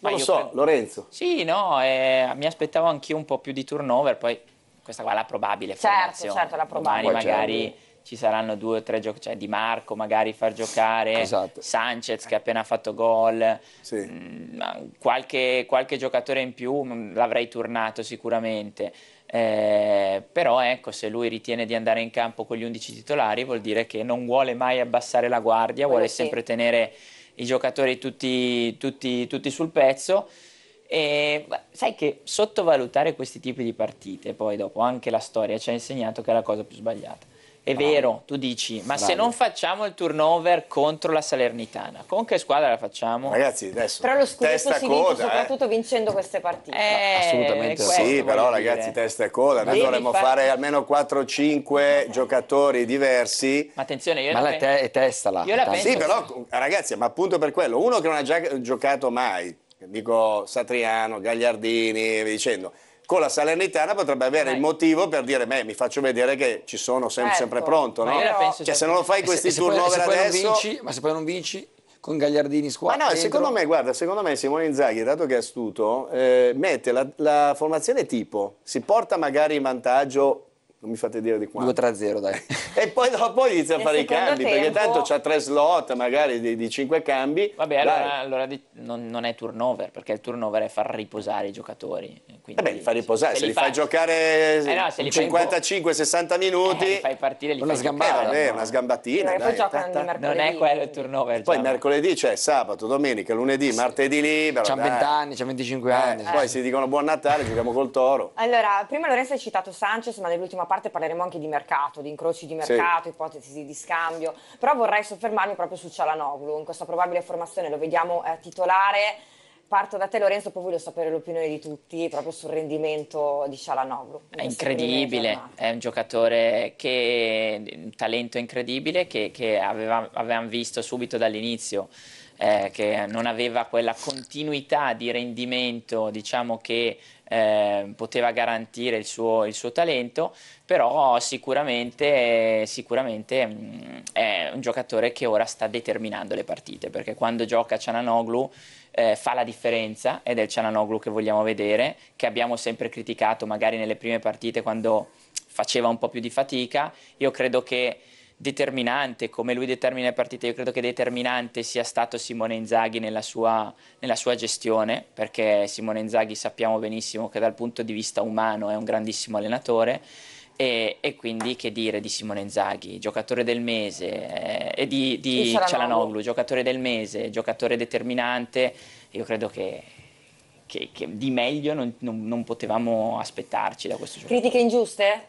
Speaker 2: Ma
Speaker 3: Non lo so,
Speaker 2: credo-
Speaker 3: Lorenzo.
Speaker 2: Sì, no, eh, mi aspettavo anch'io un po' più di turnover, poi questa qua è la probabile
Speaker 1: Certo, certo, la probabile.
Speaker 2: Domani magari ci saranno due o tre giochi, cioè Di Marco magari far giocare,
Speaker 4: Esatto.
Speaker 2: Sanchez che ha appena fatto gol,
Speaker 3: Sì.
Speaker 2: mm, qualche, qualche giocatore in più mm, l'avrei turnato sicuramente. Eh, però ecco, se lui ritiene di andare in campo con gli 11 titolari vuol dire che non vuole mai abbassare la guardia,
Speaker 1: Quello
Speaker 2: vuole
Speaker 1: sì.
Speaker 2: sempre tenere i giocatori tutti, tutti, tutti sul pezzo. E sai che sottovalutare questi tipi di partite, poi dopo anche la storia ci ha insegnato che è la cosa più sbagliata. È vero, tu dici, ma se
Speaker 4: Bravo.
Speaker 2: non facciamo il turnover contro la Salernitana, con che squadra la facciamo?
Speaker 3: Ragazzi, adesso
Speaker 1: Però lo scudetto
Speaker 3: testa
Speaker 1: si
Speaker 3: e
Speaker 1: vince
Speaker 3: coda, eh.
Speaker 1: soprattutto vincendo queste partite.
Speaker 2: Eh,
Speaker 4: assolutamente
Speaker 3: Sì, però
Speaker 2: dire.
Speaker 3: ragazzi, testa e coda, noi
Speaker 2: Devi
Speaker 3: dovremmo
Speaker 2: fare-
Speaker 3: fare almeno 4-5 giocatori diversi.
Speaker 2: Ma attenzione, io
Speaker 4: Ma
Speaker 2: la
Speaker 4: la
Speaker 2: pe-
Speaker 4: te- è testa là.
Speaker 2: Io la penso-
Speaker 3: Sì, però ragazzi, ma appunto per quello, uno che non ha già giocato mai, dico Satriano, Gagliardini, e via dicendo, con la Salernitana potrebbe avere
Speaker 2: Ma-
Speaker 3: il motivo per dire, beh, mi faccio vedere che ci sono sem-
Speaker 1: Certo.
Speaker 3: sempre pronto,
Speaker 2: Ma
Speaker 3: no?
Speaker 2: io la penso
Speaker 3: Cioè, se
Speaker 2: sempre-
Speaker 3: non lo fai questi
Speaker 4: se, se poi,
Speaker 3: turnover
Speaker 4: se poi non
Speaker 3: adesso...
Speaker 4: vinci, ma se poi non vinci con Gagliardini
Speaker 3: Ma
Speaker 4: squadra.
Speaker 3: no, secondo me, guarda, secondo me Simone Inzaghi, dato che è astuto, eh, mette la, la formazione tipo, si porta magari in vantaggio, non mi fate dire di quanto,
Speaker 4: 2-3-0, dai. [laughs]
Speaker 3: e poi dopo inizia a fare i cambi, perché
Speaker 1: tempo-
Speaker 3: tanto c'ha tre slot magari di, di cinque cambi.
Speaker 2: Vabbè,
Speaker 3: Dai.
Speaker 2: allora, allora di- non, non è turnover, perché il turnover è far riposare i giocatori. Quindi,
Speaker 3: Eh beh, li fai riposare, se, li fai,
Speaker 2: fa-
Speaker 3: giocare
Speaker 2: Eh no, se li fai un po'-
Speaker 3: 55-60 minuti,
Speaker 2: Eh, li fai partire, li
Speaker 4: Una
Speaker 2: fai
Speaker 4: sgambata.
Speaker 2: giocare.
Speaker 3: vabbè, una sgambatina.
Speaker 1: Perché poi
Speaker 3: dai,
Speaker 1: giocano
Speaker 3: ta, ta.
Speaker 2: Non è quello il turnover.
Speaker 3: Poi
Speaker 2: Gianma.
Speaker 3: mercoledì c'è sabato, domenica, lunedì, martedì libero.
Speaker 4: C'ha
Speaker 3: dai.
Speaker 4: 20 anni, c'ha 25
Speaker 3: Eh,
Speaker 4: anni.
Speaker 3: Poi si dicono buon Natale, giochiamo col toro.
Speaker 1: Allora, prima Lorenzo hai citato Sanchez, ma nell'ultima parte parleremo anche di mercato, di incroci di mercato, ipotesi di scambio. Però vorrei soffermarmi proprio su Cialanoglu, in questa probabile formazione lo vediamo eh, titolare. Parto da te Lorenzo, poi voglio sapere l'opinione di tutti proprio sul rendimento di Cialanoglu. in
Speaker 2: È incredibile, è un giocatore che un talento incredibile che, che aveva- avevamo visto subito dall'inizio. eh, che non aveva quella continuità di rendimento diciamo che eh, poteva garantire il suo, il suo talento però sicuramente, sicuramente mh, è un giocatore che ora sta determinando le partite perché quando gioca Cialanoglu eh, fa la differenza ed è il Cialanoglu che vogliamo vedere, che abbiamo sempre criticato magari nelle prime partite quando faceva un po' più di fatica. Io credo che determinante, come lui determina le partite, io credo che determinante sia stato Simone Inzaghi nella sua, nella sua gestione, perché Simone Inzaghi sappiamo benissimo che dal punto di vista umano è un grandissimo allenatore. E, e quindi che dire di Simone Inzaghi, giocatore del mese, eh, e di, di.
Speaker 1: Cialanoglu,
Speaker 2: giocatore del mese, giocatore determinante, io credo che, che- che di meglio non, non- non potevamo aspettarci da questo giocatore.
Speaker 1: Critiche ingiuste?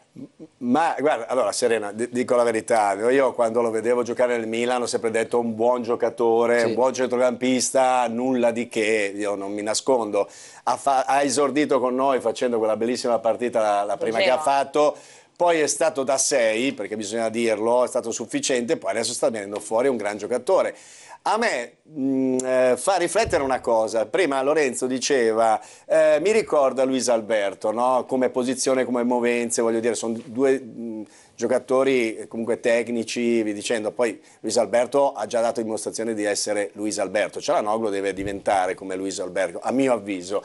Speaker 3: Ma guarda, allora Serena, di- dico la verità, io quando lo vedevo giocare nel Milan ho sempre detto un buon giocatore,
Speaker 4: Sì.
Speaker 3: un buon centrocampista, nulla di che, io non mi nascondo. Ha, fa- ha esordito con noi facendo quella bellissima partita, la, la prima che ha fatto, poi è stato da 6, perché bisogna dirlo, è stato sufficiente, poi adesso sta venendo fuori un gran giocatore. A me mh, eh, fa riflettere una cosa, prima Lorenzo diceva, eh, mi ricorda Luis Alberto, no? come posizione, come movenze, voglio dire, sono due mh, giocatori eh, comunque tecnici, vi dicendo, poi Luis Alberto ha già dato dimostrazione di essere Luis Alberto, Cialanoglu deve diventare come Luis Alberto, a mio avviso.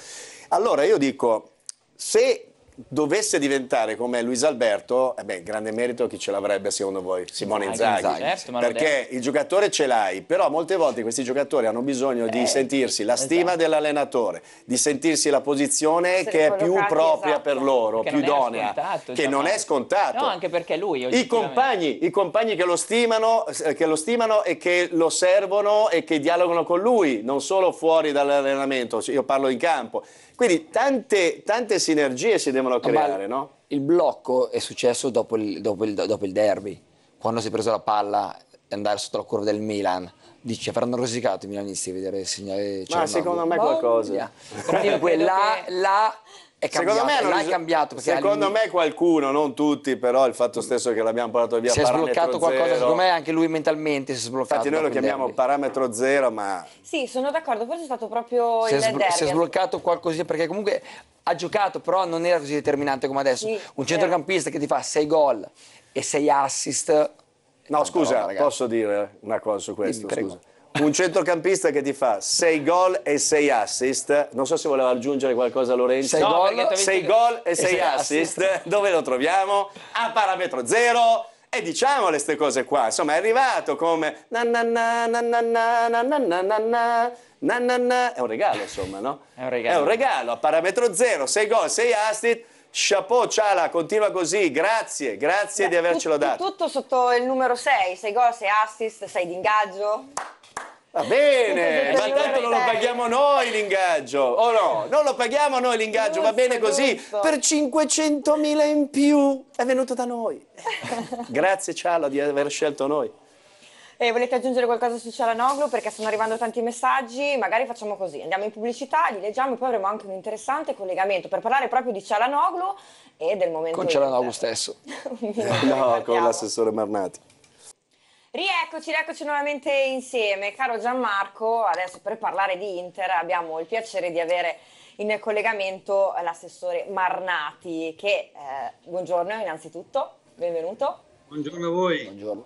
Speaker 3: Allora io dico, se dovesse diventare come Luis Alberto, eh beh, grande merito chi ce l'avrebbe secondo voi? Simone
Speaker 2: Inzaghi,
Speaker 3: Inzaghi.
Speaker 2: certo,
Speaker 3: perché il giocatore ce l'hai, però molte volte questi giocatori hanno bisogno di
Speaker 2: Eh,
Speaker 3: sentirsi la stima
Speaker 2: esatto.
Speaker 3: dell'allenatore, di sentirsi la posizione
Speaker 1: Essere
Speaker 3: che è più propria
Speaker 1: esatto.
Speaker 3: per loro,
Speaker 2: Che
Speaker 3: più idonea, che non è scontato.
Speaker 2: No, anche perché lui
Speaker 3: I compagni, I compagni che lo, stimano, eh, che lo stimano e che lo servono e che dialogano con lui, non solo fuori dall'allenamento, io parlo in campo. Quindi tante, tante sinergie si devono creare, no?
Speaker 4: Il blocco è successo dopo il, dopo il- dopo il derby, quando si è preso la palla e andare sotto la curva del Milan. Dice, avranno rosicato i milanisti a vedere il segnale.
Speaker 3: Ma secondo me
Speaker 4: Boh,
Speaker 3: qualcosa.
Speaker 4: Comunque là, là è cambiato,
Speaker 3: Secondo me,
Speaker 4: è
Speaker 3: riso-
Speaker 4: cambiato. perché
Speaker 3: secondo me qualcuno, non tutti, però il fatto stesso che l'abbiamo portato via
Speaker 4: si è sbloccato qualcosa,
Speaker 3: zero.
Speaker 4: secondo me anche lui mentalmente si è sbloccato.
Speaker 3: Infatti noi lo chiamiamo
Speaker 4: derby.
Speaker 3: parametro zero, ma
Speaker 1: Sì, sono d'accordo, forse è stato proprio
Speaker 4: si è,
Speaker 1: il derby.
Speaker 4: si è sbloccato qualcosina perché comunque ha giocato però non era così determinante come adesso
Speaker 1: Sì,
Speaker 4: un centrocampista che ti fa 6 gol e 6 assist
Speaker 3: No, scusa,
Speaker 4: roba,
Speaker 3: posso dire una cosa su questo?
Speaker 4: Dimmi, prego.
Speaker 3: scusa. Un centrocampista che ti fa 6 gol e 6 assist, non so se voleva aggiungere qualcosa Lorenzo.
Speaker 4: Sei
Speaker 2: No,
Speaker 4: gol,
Speaker 3: 6 e 6
Speaker 4: sei
Speaker 3: assist, dove lo troviamo? A parametro zero. E diciamole queste cose qua, insomma è arrivato come na na na na na na na na na na na na na na. è un regalo insomma no?
Speaker 2: È un regalo.
Speaker 3: È un regalo, a parametro zero, 6 gol, 6 assist, chapeau Ciala, continua così, grazie, grazie di avercelo dato.
Speaker 1: Tutto sotto il numero 6, 6 gol, 6 assist, 6 di ingaggio.
Speaker 3: Va bene, ma tanto non lo paghiamo noi l'ingaggio, o no? Non lo paghiamo noi l'ingaggio, va bene così. Per 500.000 in più è venuto da noi. [laughs] Grazie Ciala di aver scelto noi.
Speaker 1: E volete aggiungere qualcosa su Cialanoglu? Perché stanno arrivando tanti messaggi, magari facciamo così, andiamo in pubblicità, li leggiamo e poi avremo anche un interessante collegamento per parlare proprio di Cialanoglu e del momento
Speaker 4: con Cialanoglu stesso [laughs]
Speaker 3: No, con l'assessore Marnati.
Speaker 1: Rieccoci, rieccoci nuovamente insieme. Caro Gianmarco, adesso per parlare di Inter abbiamo il piacere di avere in collegamento l'assessore Marnati che, eh, buongiorno innanzitutto, benvenuto,
Speaker 5: Buongiorno a voi.
Speaker 4: buongiorno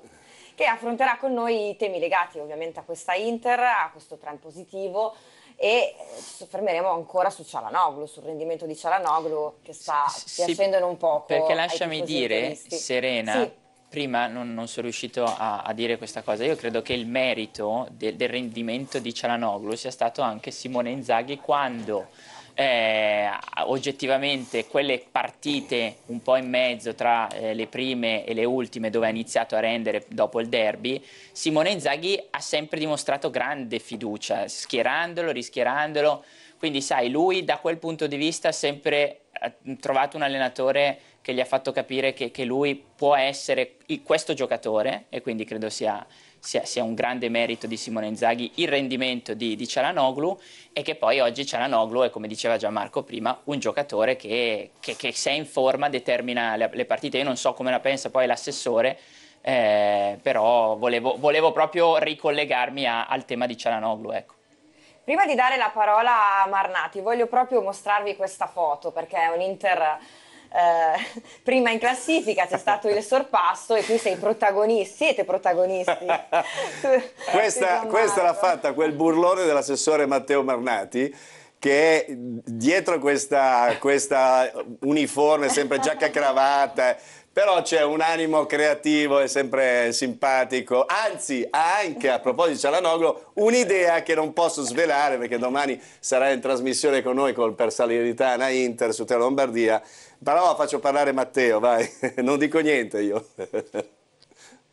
Speaker 1: che affronterà con noi i temi legati ovviamente a questa Inter, a questo trend positivo e eh, ci soffermeremo ancora su Cialanoglu, sul rendimento di Cialanoglu che sta
Speaker 2: Sì,
Speaker 1: piacendo un poco.
Speaker 2: Perché lasciami dire. Serena,
Speaker 1: Sì.
Speaker 2: Prima non, non sono riuscito a, a dire questa cosa. Io credo che il merito de- del rendimento di Cialanoglu sia stato anche Simone Inzaghi quando eh, oggettivamente quelle partite un po' in mezzo tra eh, le prime e le ultime dove ha iniziato a rendere dopo il derby, Simone Inzaghi ha sempre dimostrato grande fiducia, schierandolo, rischierandolo, quindi sai, lui da quel punto di vista ha sempre trovato un allenatore che gli ha fatto capire che, che lui può essere questo giocatore e quindi credo sia sia, sia, un grande merito di Simone Inzaghi il rendimento di, di Cialanoglu e che poi oggi Cialanoglu è, come diceva Gianmarco prima, un giocatore che, che, che se è in forma determina le, le, partite. Io non so come la pensa poi l'assessore, eh, però volevo, volevo, proprio ricollegarmi a, al tema di Cialanoglu. Ecco.
Speaker 1: Prima di dare la parola a Marnati, voglio proprio mostrarvi questa foto perché è un Inter eh, prima in classifica c'è stato il sorpasso e qui sei protagonista, siete protagonisti. [laughs]
Speaker 3: questa, questa l'ha fatta quel burlone dell'assessore Matteo Marnati che dietro questa, questa uniforme, sempre giacca e cravatta, però c'è un animo creativo e sempre simpatico, anzi ha anche a proposito di Cialanoglu un'idea che non posso svelare perché domani sarà in trasmissione con noi col per Salernitana Inter su Tele Lombardia, però faccio parlare Matteo, vai, [laughs] non dico niente io.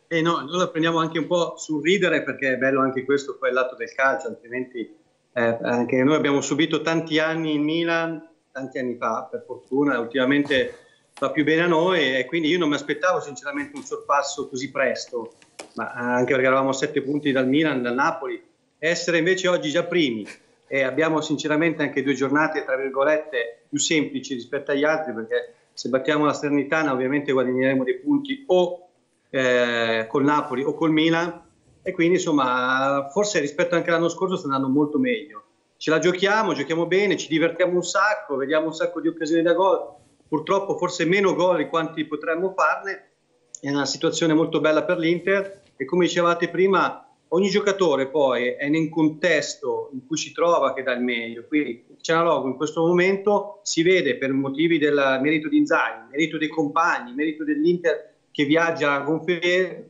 Speaker 5: Eh no, noi la prendiamo anche un po' sul ridere perché è bello anche questo quel lato del calcio, altrimenti eh, anche noi abbiamo subito tanti anni in Milan, tanti anni fa per fortuna, ultimamente va più bene a noi e quindi io non mi aspettavo sinceramente un sorpasso così presto, ma anche perché eravamo a sette punti dal Milan, dal Napoli, essere invece oggi già primi e abbiamo sinceramente anche due giornate tra virgolette più semplici rispetto agli altri perché se battiamo la Sternitana ovviamente guadagneremo dei punti o eh, col Napoli o col Milan. E quindi insomma forse rispetto anche all'anno scorso sta andando molto meglio. Ce la giochiamo, giochiamo bene, ci divertiamo un sacco, vediamo un sacco di occasioni da gol. Purtroppo forse meno gol di quanti potremmo farne, è una situazione molto bella per l'Inter. E come dicevate prima ogni giocatore poi è nel contesto in cui si trova che dà il meglio, quindi Cianalogo in questo momento si vede per motivi del merito di Inzaghi, merito dei compagni, merito dell'Inter che viaggia a gonfie,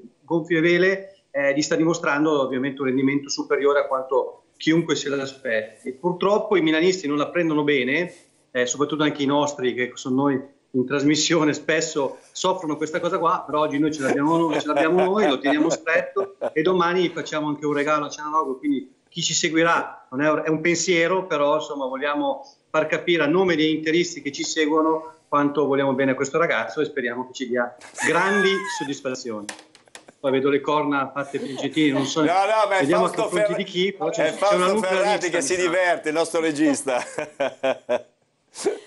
Speaker 5: vele, eh, gli sta dimostrando ovviamente un rendimento superiore a quanto chiunque se l'aspetti. Purtroppo i milanisti non la prendono bene eh, soprattutto anche i nostri che sono noi in trasmissione spesso soffrono questa cosa qua, però oggi noi ce l'abbiamo, ce l'abbiamo noi, lo teniamo stretto e domani facciamo anche un regalo a Cianalogo, quindi chi ci seguirà non è, è un pensiero, però insomma vogliamo far capire a nome degli interisti che ci seguono quanto vogliamo bene a questo ragazzo e speriamo che ci dia grandi soddisfazioni. Poi vedo le corna fatte pigettini, non so.
Speaker 3: No, no, è
Speaker 5: vediamo
Speaker 3: Fausto,
Speaker 5: Ferra- di chi,
Speaker 3: è Fausto Ferrati che si diverte, il nostro regista.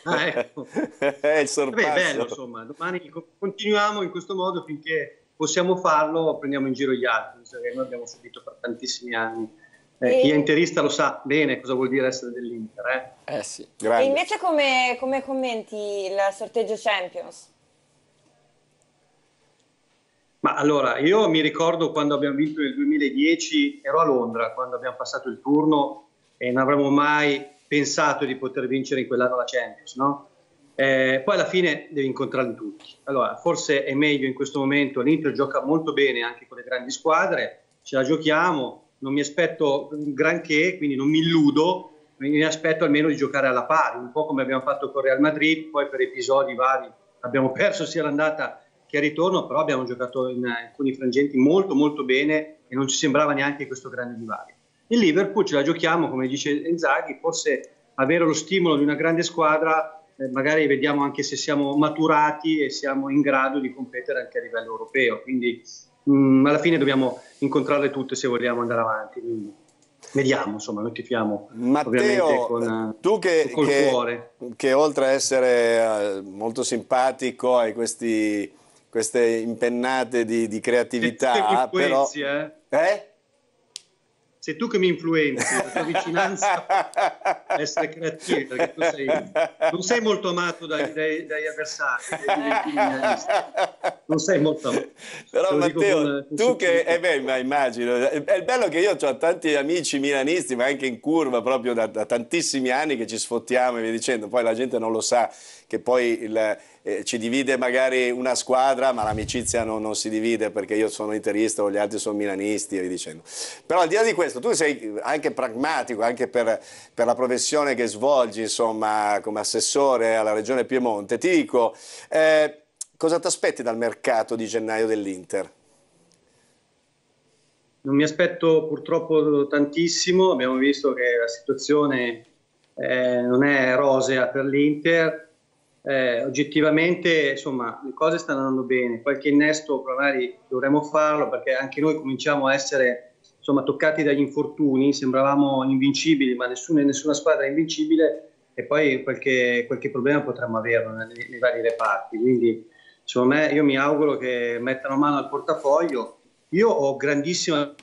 Speaker 5: Ah, [laughs] ecco.
Speaker 3: è il sorpasso.
Speaker 5: Beh, bello, insomma, domani continuiamo in questo modo finché possiamo farlo, prendiamo in giro gli altri, che noi abbiamo subito per tantissimi anni. Eh, chi è interista lo sa bene cosa vuol dire essere dell'Inter.
Speaker 2: Eh, eh sì.
Speaker 1: E invece come, come commenti il sorteggio Champions?
Speaker 5: Ma allora, io mi ricordo quando abbiamo vinto nel 2010, ero a Londra, quando abbiamo passato il turno e non avremmo mai pensato di poter vincere in quell'anno la Champions, no? Eh, poi alla fine devi incontrarli tutti. Allora, forse è meglio in questo momento, l'Inter gioca molto bene anche con le grandi squadre, ce la giochiamo, non mi aspetto granché, quindi non mi illudo, mi aspetto almeno di giocare alla pari, un po' come abbiamo fatto con Real Madrid, poi per episodi vari abbiamo [laughs] perso sia l'andata che il ritorno, però abbiamo giocato in alcuni frangenti molto molto bene e non ci sembrava neanche questo grande divario. Il Liverpool ce la giochiamo, come dice Inzaghi, forse avere lo stimolo di una grande squadra, eh, magari vediamo anche se siamo maturati e siamo in grado di competere anche a livello europeo. Quindi mh, mm, alla fine dobbiamo incontrarle tutte se vogliamo andare avanti. Quindi, vediamo, insomma, noi tifiamo
Speaker 3: Matteo,
Speaker 5: con,
Speaker 3: tu che,
Speaker 5: col
Speaker 3: che,
Speaker 5: cuore.
Speaker 3: Che oltre a essere uh, molto simpatico hai questi, queste impennate di, di creatività, però...
Speaker 5: Eh?
Speaker 3: eh?
Speaker 5: Sei tu che mi influenzi, la tua vicinanza [laughs] a essere creativo, perché tu sei, non sei molto amato dai, dai, dagli avversari, dai non sei molto...
Speaker 3: Però Matteo, con, con tu che... Eh beh, ma immagino. È il bello che io ho tanti amici milanisti, ma anche in curva proprio da, da, tantissimi anni che ci sfottiamo e via dicendo. Poi la gente non lo sa che poi il, eh, ci divide magari una squadra, ma l'amicizia non, non, si divide perché io sono interista o gli altri sono milanisti e via dicendo. Però al di là di questo, tu sei anche pragmatico, anche per, per la professione che svolgi, insomma, come assessore alla Regione Piemonte. Ti dico... Eh, Cosa ti aspetti dal mercato di gennaio dell'Inter?
Speaker 5: Non mi aspetto purtroppo tantissimo, abbiamo visto che la situazione eh, non è rosea per l'Inter, eh, oggettivamente insomma le cose stanno andando bene, qualche innesto magari dovremmo farlo perché anche noi cominciamo a essere insomma, toccati dagli infortuni, sembravamo invincibili ma nessuna, nessuna squadra è invincibile e poi qualche, qualche problema potremmo averlo nei, nei vari reparti, quindi secondo me io mi auguro che mettano mano al portafoglio. Io ho grandissima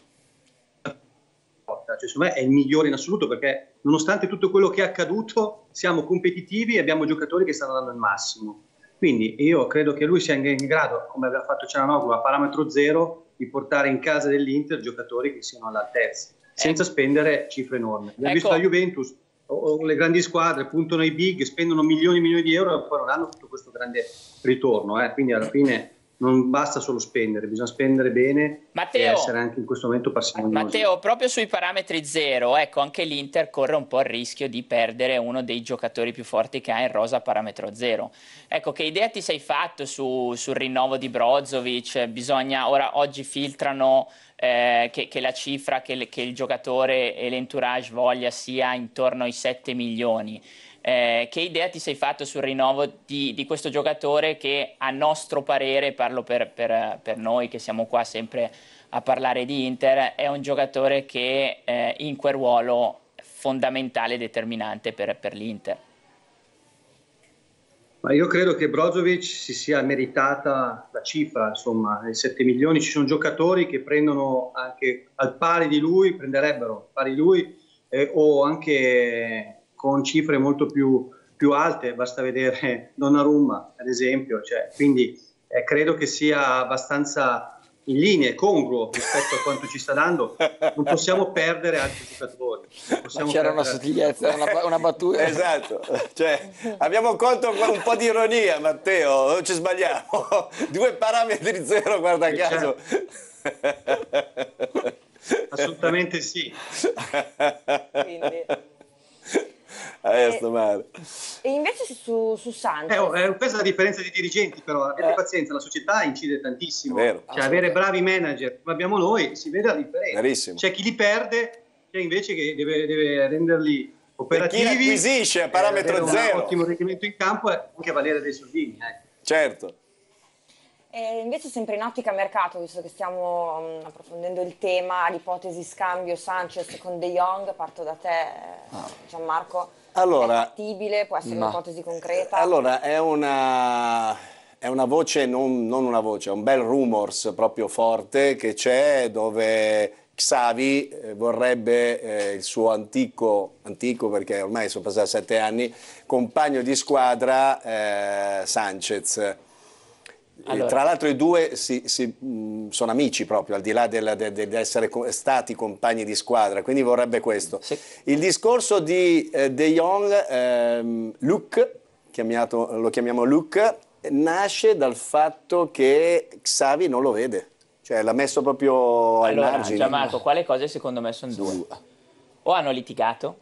Speaker 5: cioè, secondo me è il migliore in assoluto perché nonostante tutto quello che è accaduto siamo competitivi e abbiamo giocatori che stanno dando il massimo. Quindi io credo che lui sia in grado, come aveva fatto Ciananoglu a parametro zero, di portare in casa dell'Inter giocatori che siano all'altezza, senza spendere cifre enormi. Abbiamo ecco. visto la Juventus, o le grandi squadre puntano i big, spendono milioni e milioni di euro e poi non hanno tutto questo grande ritorno. Eh? Quindi alla fine non basta solo spendere, bisogna spendere bene Matteo, e essere anche in questo momento parsimoniosi.
Speaker 2: Matteo, proprio sui parametri zero, ecco, anche l'Inter corre un po' il rischio di perdere uno dei giocatori più forti che ha in rosa parametro zero. Ecco, che idea ti sei fatto su, sul rinnovo di Brozovic? Bisogna, ora oggi filtrano eh, che, che, la cifra che, che il giocatore e l'entourage voglia sia intorno ai 7 milioni. Eh, che idea ti sei fatto sul rinnovo di, di, questo giocatore che a nostro parere, parlo per, per, per, noi che siamo qua sempre a parlare di Inter, è un giocatore che eh, in quel ruolo fondamentale e determinante per, per l'Inter?
Speaker 5: Ma io credo che Brozovic si sia meritata la cifra, insomma, i 7 milioni. Ci sono giocatori che prendono anche al pari di lui, prenderebbero al pari di lui eh, o anche con cifre molto più, più alte, basta vedere Donnarumma ad esempio. Cioè, quindi eh, credo che sia abbastanza in linea, congruo rispetto a quanto ci sta dando, non possiamo perdere altri giocatori.
Speaker 4: C'era una sottigliezza, una, una battuta.
Speaker 3: esatto, cioè, abbiamo colto un po' di ironia, Matteo, non ci sbagliamo. [laughs] Due parametri zero, guarda eh, caso.
Speaker 5: Certo. Assolutamente sì. [laughs] Quindi
Speaker 3: eh, male.
Speaker 1: E invece su, su Sanchez...
Speaker 5: Eh, oh, eh, questa è la differenza di dirigenti, però abbiate eh. pazienza, la società incide tantissimo. Vero. Cioè, avere bravi manager come abbiamo noi, si vede la differenza. Verissimo. C'è chi li perde, c'è invece che deve, deve renderli operativi.
Speaker 3: E chi acquisisce a parametro zero.
Speaker 5: Un ottimo rendimento in campo e anche valere dei soldini. Eh.
Speaker 3: Certo.
Speaker 1: E invece sempre in ottica mercato, visto che stiamo um, approfondendo il tema, l'ipotesi scambio Sanchez con De Jong, parto da te ah. Gianmarco. Allora, è fattibile? Può essere un'ipotesi concreta?
Speaker 3: Allora, è una, è una voce, non, non, una voce, è un bel rumors proprio forte che c'è dove Xavi eh, vorrebbe eh, il suo antico, antico perché ormai sono passati sette anni, compagno di squadra eh, Sanchez allora. Tra l'altro i due si, si, mh, sono amici proprio, al di là di de, de, de essere stati compagni di squadra, quindi vorrebbe questo. Sì. Il discorso di eh, De Jong, ehm, Luke, chiamato, lo chiamiamo Luke, nasce dal fatto che Xavi non lo vede, cioè l'ha messo proprio ai
Speaker 2: allora,
Speaker 3: margini.
Speaker 2: Gianmarco, quale cose secondo me sono due? O hanno litigato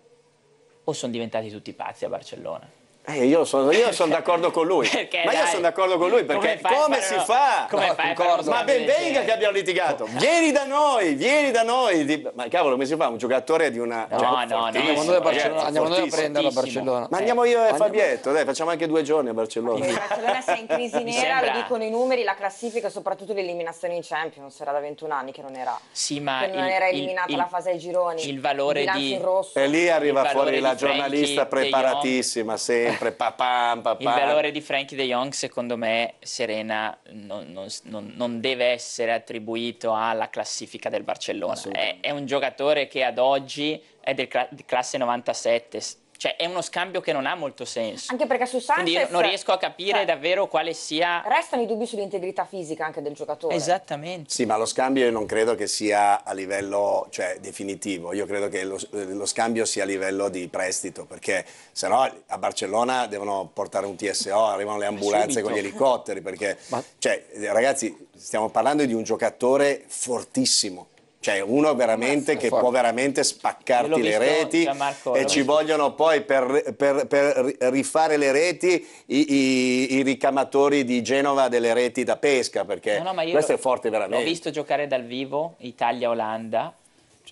Speaker 2: o sono diventati tutti pazzi a Barcellona.
Speaker 3: Eh, io sono, son d'accordo con lui. Perché, ma io sono d'accordo con lui perché come, come si fa? Come no, fai ma ben venga che abbiamo litigato. Vieni da noi, vieni da noi. Ma cavolo, come si fa? Un giocatore di una.
Speaker 2: No, cioè, no, no.
Speaker 4: Andiamo noi a, Barcellona, andiamo noi a prenderlo a Barcellona.
Speaker 3: Ma andiamo io e Fabietto, dai, facciamo anche due giorni a Barcellona.
Speaker 1: Il Barcellona sei in [laughs] crisi nera, lo dicono i numeri, la classifica, soprattutto l'eliminazione in Champions. Era da 21 anni che non era.
Speaker 2: Sì, ma.
Speaker 1: Che non il, era eliminata il, la fase ai gironi.
Speaker 2: Il valore di.
Speaker 3: E lì arriva fuori la giornalista preparatissima, sempre, papà
Speaker 2: pam, pam, Il valore di Frankie de Jong, secondo me, Serena non, non, non, deve essere attribuito alla classifica del Barcellona. È, è, un giocatore che ad oggi è del, di classe 97, cioè è uno scambio che non ha molto senso.
Speaker 1: Anche perché su Sanchez...
Speaker 2: Quindi io non riesco a capire
Speaker 1: cioè,
Speaker 2: davvero quale sia...
Speaker 1: Restano i dubbi sull'integrità fisica anche del giocatore.
Speaker 2: Esattamente.
Speaker 3: Sì, ma lo scambio io non credo che sia a livello cioè, definitivo, io credo che lo, lo, scambio sia a livello di prestito, perché se no a Barcellona devono portare un TSO, arrivano le ambulanze Subito. con gli elicotteri, perché ma... cioè, ragazzi stiamo parlando di un giocatore fortissimo cioè uno veramente che può veramente spaccarti le reti e ci vogliono poi per, per, per, rifare le reti i, i, i, ricamatori di Genova delle reti da pesca perché no, no, questo è forte veramente.
Speaker 2: L'ho visto giocare dal vivo Italia-Olanda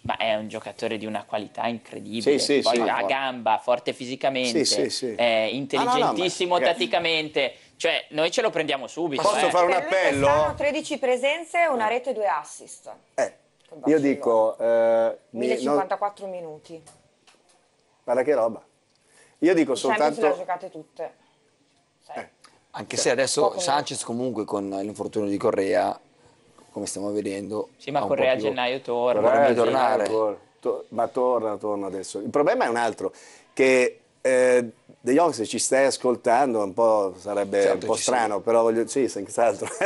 Speaker 2: ma è un giocatore di una qualità incredibile, sì, sì, poi sì, ha gamba, forte fisicamente, è intelligentissimo ah, no, no, tatticamente, cioè noi ce lo prendiamo subito.
Speaker 3: Posso
Speaker 2: eh.
Speaker 3: fare un appello?
Speaker 1: 13 presenze, una rete e due assist.
Speaker 3: Eh. Io dico... Eh,
Speaker 1: 1054 non... minuti.
Speaker 3: Guarda che roba. Io dico
Speaker 1: I
Speaker 3: soltanto...
Speaker 1: le ha giocate tutte.
Speaker 4: Eh. Anche se adesso Poco Sanchez comunque con l'infortunio di Correa, come stiamo vedendo...
Speaker 2: Sì, ma Correa a gennaio torna.
Speaker 3: Correa tornare. To ma torna, torna adesso. Il problema è un altro, che eh, De Jong se ci stai ascoltando un po' sarebbe certo, un po' strano, però voglio, sì, senz'altro. [laughs]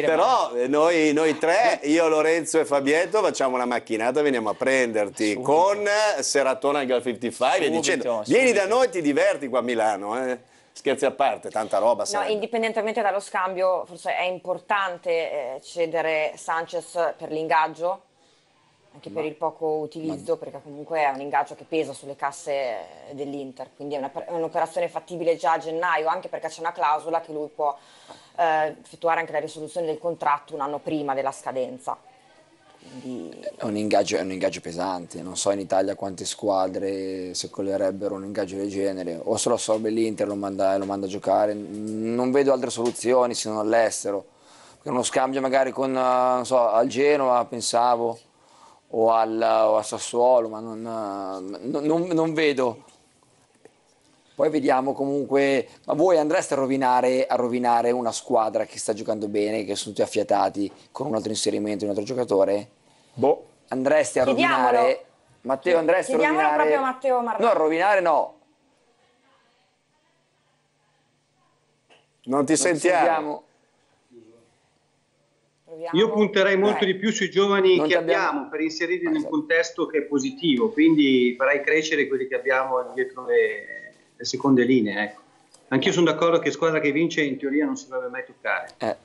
Speaker 3: però noi, noi, tre, [laughs] io, Lorenzo e Fabietto facciamo una macchinata, veniamo a prenderti subito. con Seratona al Gal 55 subito, e dicendo vieni da noi ti diverti qua a Milano. Eh? Scherzi a parte, tanta roba.
Speaker 1: No, indipendentemente dallo scambio, forse è importante eh, cedere Sanchez per l'ingaggio anche ma, per il poco utilizzo, ma... perché comunque è un ingaggio che pesa sulle casse dell'Inter, quindi è, un'operazione fattibile già a gennaio, anche perché c'è una clausola che lui può eh, effettuare anche la risoluzione del contratto un anno prima della scadenza.
Speaker 4: Quindi... È, un ingaggio, è, un ingaggio, pesante, non so in Italia quante squadre se collerebbero un ingaggio del genere, o se lo assorbe l'Inter e lo manda, lo manda a giocare, non vedo altre soluzioni se non all'estero, uno scambio magari con, so, al Genova pensavo, o, al, o a Sassuolo, ma non, non, non, vedo. Poi vediamo comunque, ma voi andreste a rovinare, a rovinare, una squadra che sta giocando bene, che sono tutti affiatati con un altro inserimento di un altro giocatore?
Speaker 3: Boh.
Speaker 4: Andreste a rovinare... Matteo, andreste a rovinare...
Speaker 1: proprio a Matteo Marrone.
Speaker 4: No, a rovinare no.
Speaker 3: Non ti non sentiamo. sentiamo.
Speaker 5: Proviamo. Io punterei molto eh. di più sui giovani che abbiamo, abbiamo per inserirli nel contesto che è positivo, quindi farei crescere quelli che abbiamo dietro le, le seconde linee. Ecco. Anch'io sono d'accordo che squadra che vince in teoria non si dovrebbe mai toccare.
Speaker 3: Eh.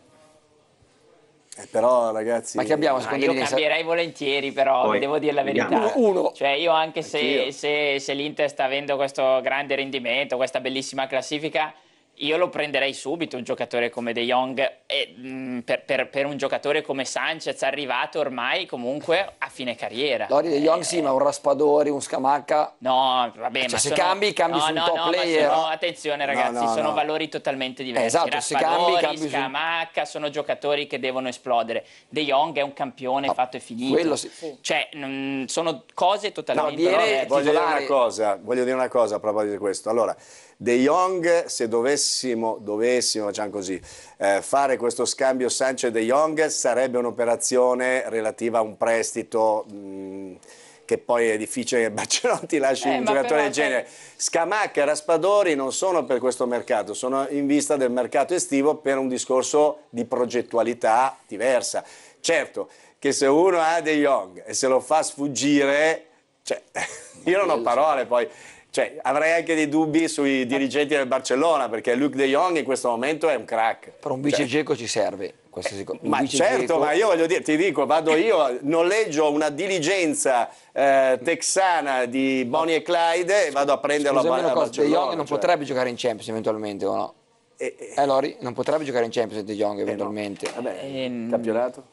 Speaker 3: Eh, però ragazzi
Speaker 4: ma che abbiamo secondo
Speaker 2: io cambierei volentieri però Poi, devo dire la verità uno, cioè io anche se, se, se l'Inter sta avendo questo grande rendimento questa bellissima classifica io lo prenderei subito un giocatore come De Jong e, mh, mm, per, per, per, un giocatore come Sanchez arrivato ormai comunque a fine carriera.
Speaker 4: Lori De Jong eh, sì, ma un Raspadori, un Scamacca.
Speaker 2: No, vabbè, cioè,
Speaker 4: ma
Speaker 2: se
Speaker 4: sono... cambi, cambi no, su un
Speaker 2: no,
Speaker 4: top
Speaker 2: no,
Speaker 4: player.
Speaker 2: Sono, attenzione ragazzi, no, sono valori totalmente diversi.
Speaker 4: Eh, esatto,
Speaker 2: Raspadori,
Speaker 4: se cambi,
Speaker 2: Scamacca, su... sono giocatori che devono esplodere. De Jong è un campione no, fatto e finito.
Speaker 4: Quello sì.
Speaker 2: Cioè, mh, sono cose totalmente
Speaker 3: diverse. Voglio dire una cosa, voglio dire una cosa a proposito di questo. Allora, De Jong, se dovessimo, dovessimo facciamo così, eh, fare questo scambio Sanchez-De Jong, sarebbe un'operazione relativa a un prestito... Mh, che poi è difficile che [laughs] Barcellona ti lasci eh, un giocatore del genere. Scamacca e Raspadori non sono per questo mercato, sono in vista del mercato estivo per un discorso di progettualità diversa. Certo che se uno ha De Jong e se lo fa sfuggire, cioè, [laughs] io non ho parole poi. Cioè, avrei anche dei dubbi sui dirigenti del Barcellona perché Luke De Jong in questo momento è un crack.
Speaker 4: Per un vice cioè, ci serve. Un
Speaker 3: ma certo, ma io voglio dire, ti dico, vado io, noleggio una diligenza eh, texana di Bonnie e Clyde e vado a prenderlo
Speaker 4: Scusami
Speaker 3: a, a
Speaker 4: Barcellona. De Jong non cioè. potrebbe giocare in Champions eventualmente o no? Eh, eh, eh Lori, non potrebbe giocare in Champions De Jong eventualmente.
Speaker 3: Eh no. Vabbè, ehm... campionato?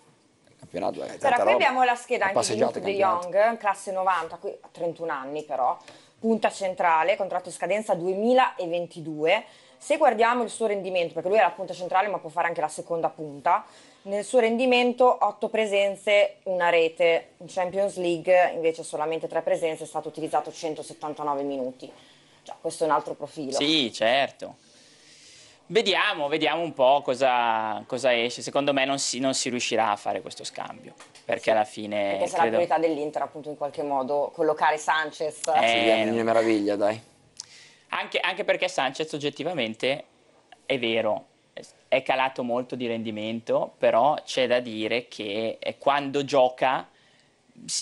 Speaker 4: campionato è
Speaker 1: Però qui abbiamo la scheda anche di Luke De Jong, classe 90, qui a 31 anni però punta centrale, contratto scadenza 2022. Se guardiamo il suo rendimento, perché lui è la punta centrale ma può fare anche la seconda punta, nel suo rendimento 8 presenze, una rete, in Champions League invece solamente 3 presenze, è stato utilizzato 179 minuti. Già, questo è un altro profilo.
Speaker 2: Sì, certo. Vediamo, vediamo un po' cosa, cosa esce. Secondo me non si, non si, riuscirà a fare questo scambio. Perché sì, alla fine.
Speaker 1: Perché sarà credo... la priorità dell'Inter, appunto, in qualche modo collocare Sanchez.
Speaker 4: Eh, sì, è una meraviglia, dai.
Speaker 2: Anche, anche perché Sanchez oggettivamente è vero, è calato molto di rendimento, però c'è da dire che quando gioca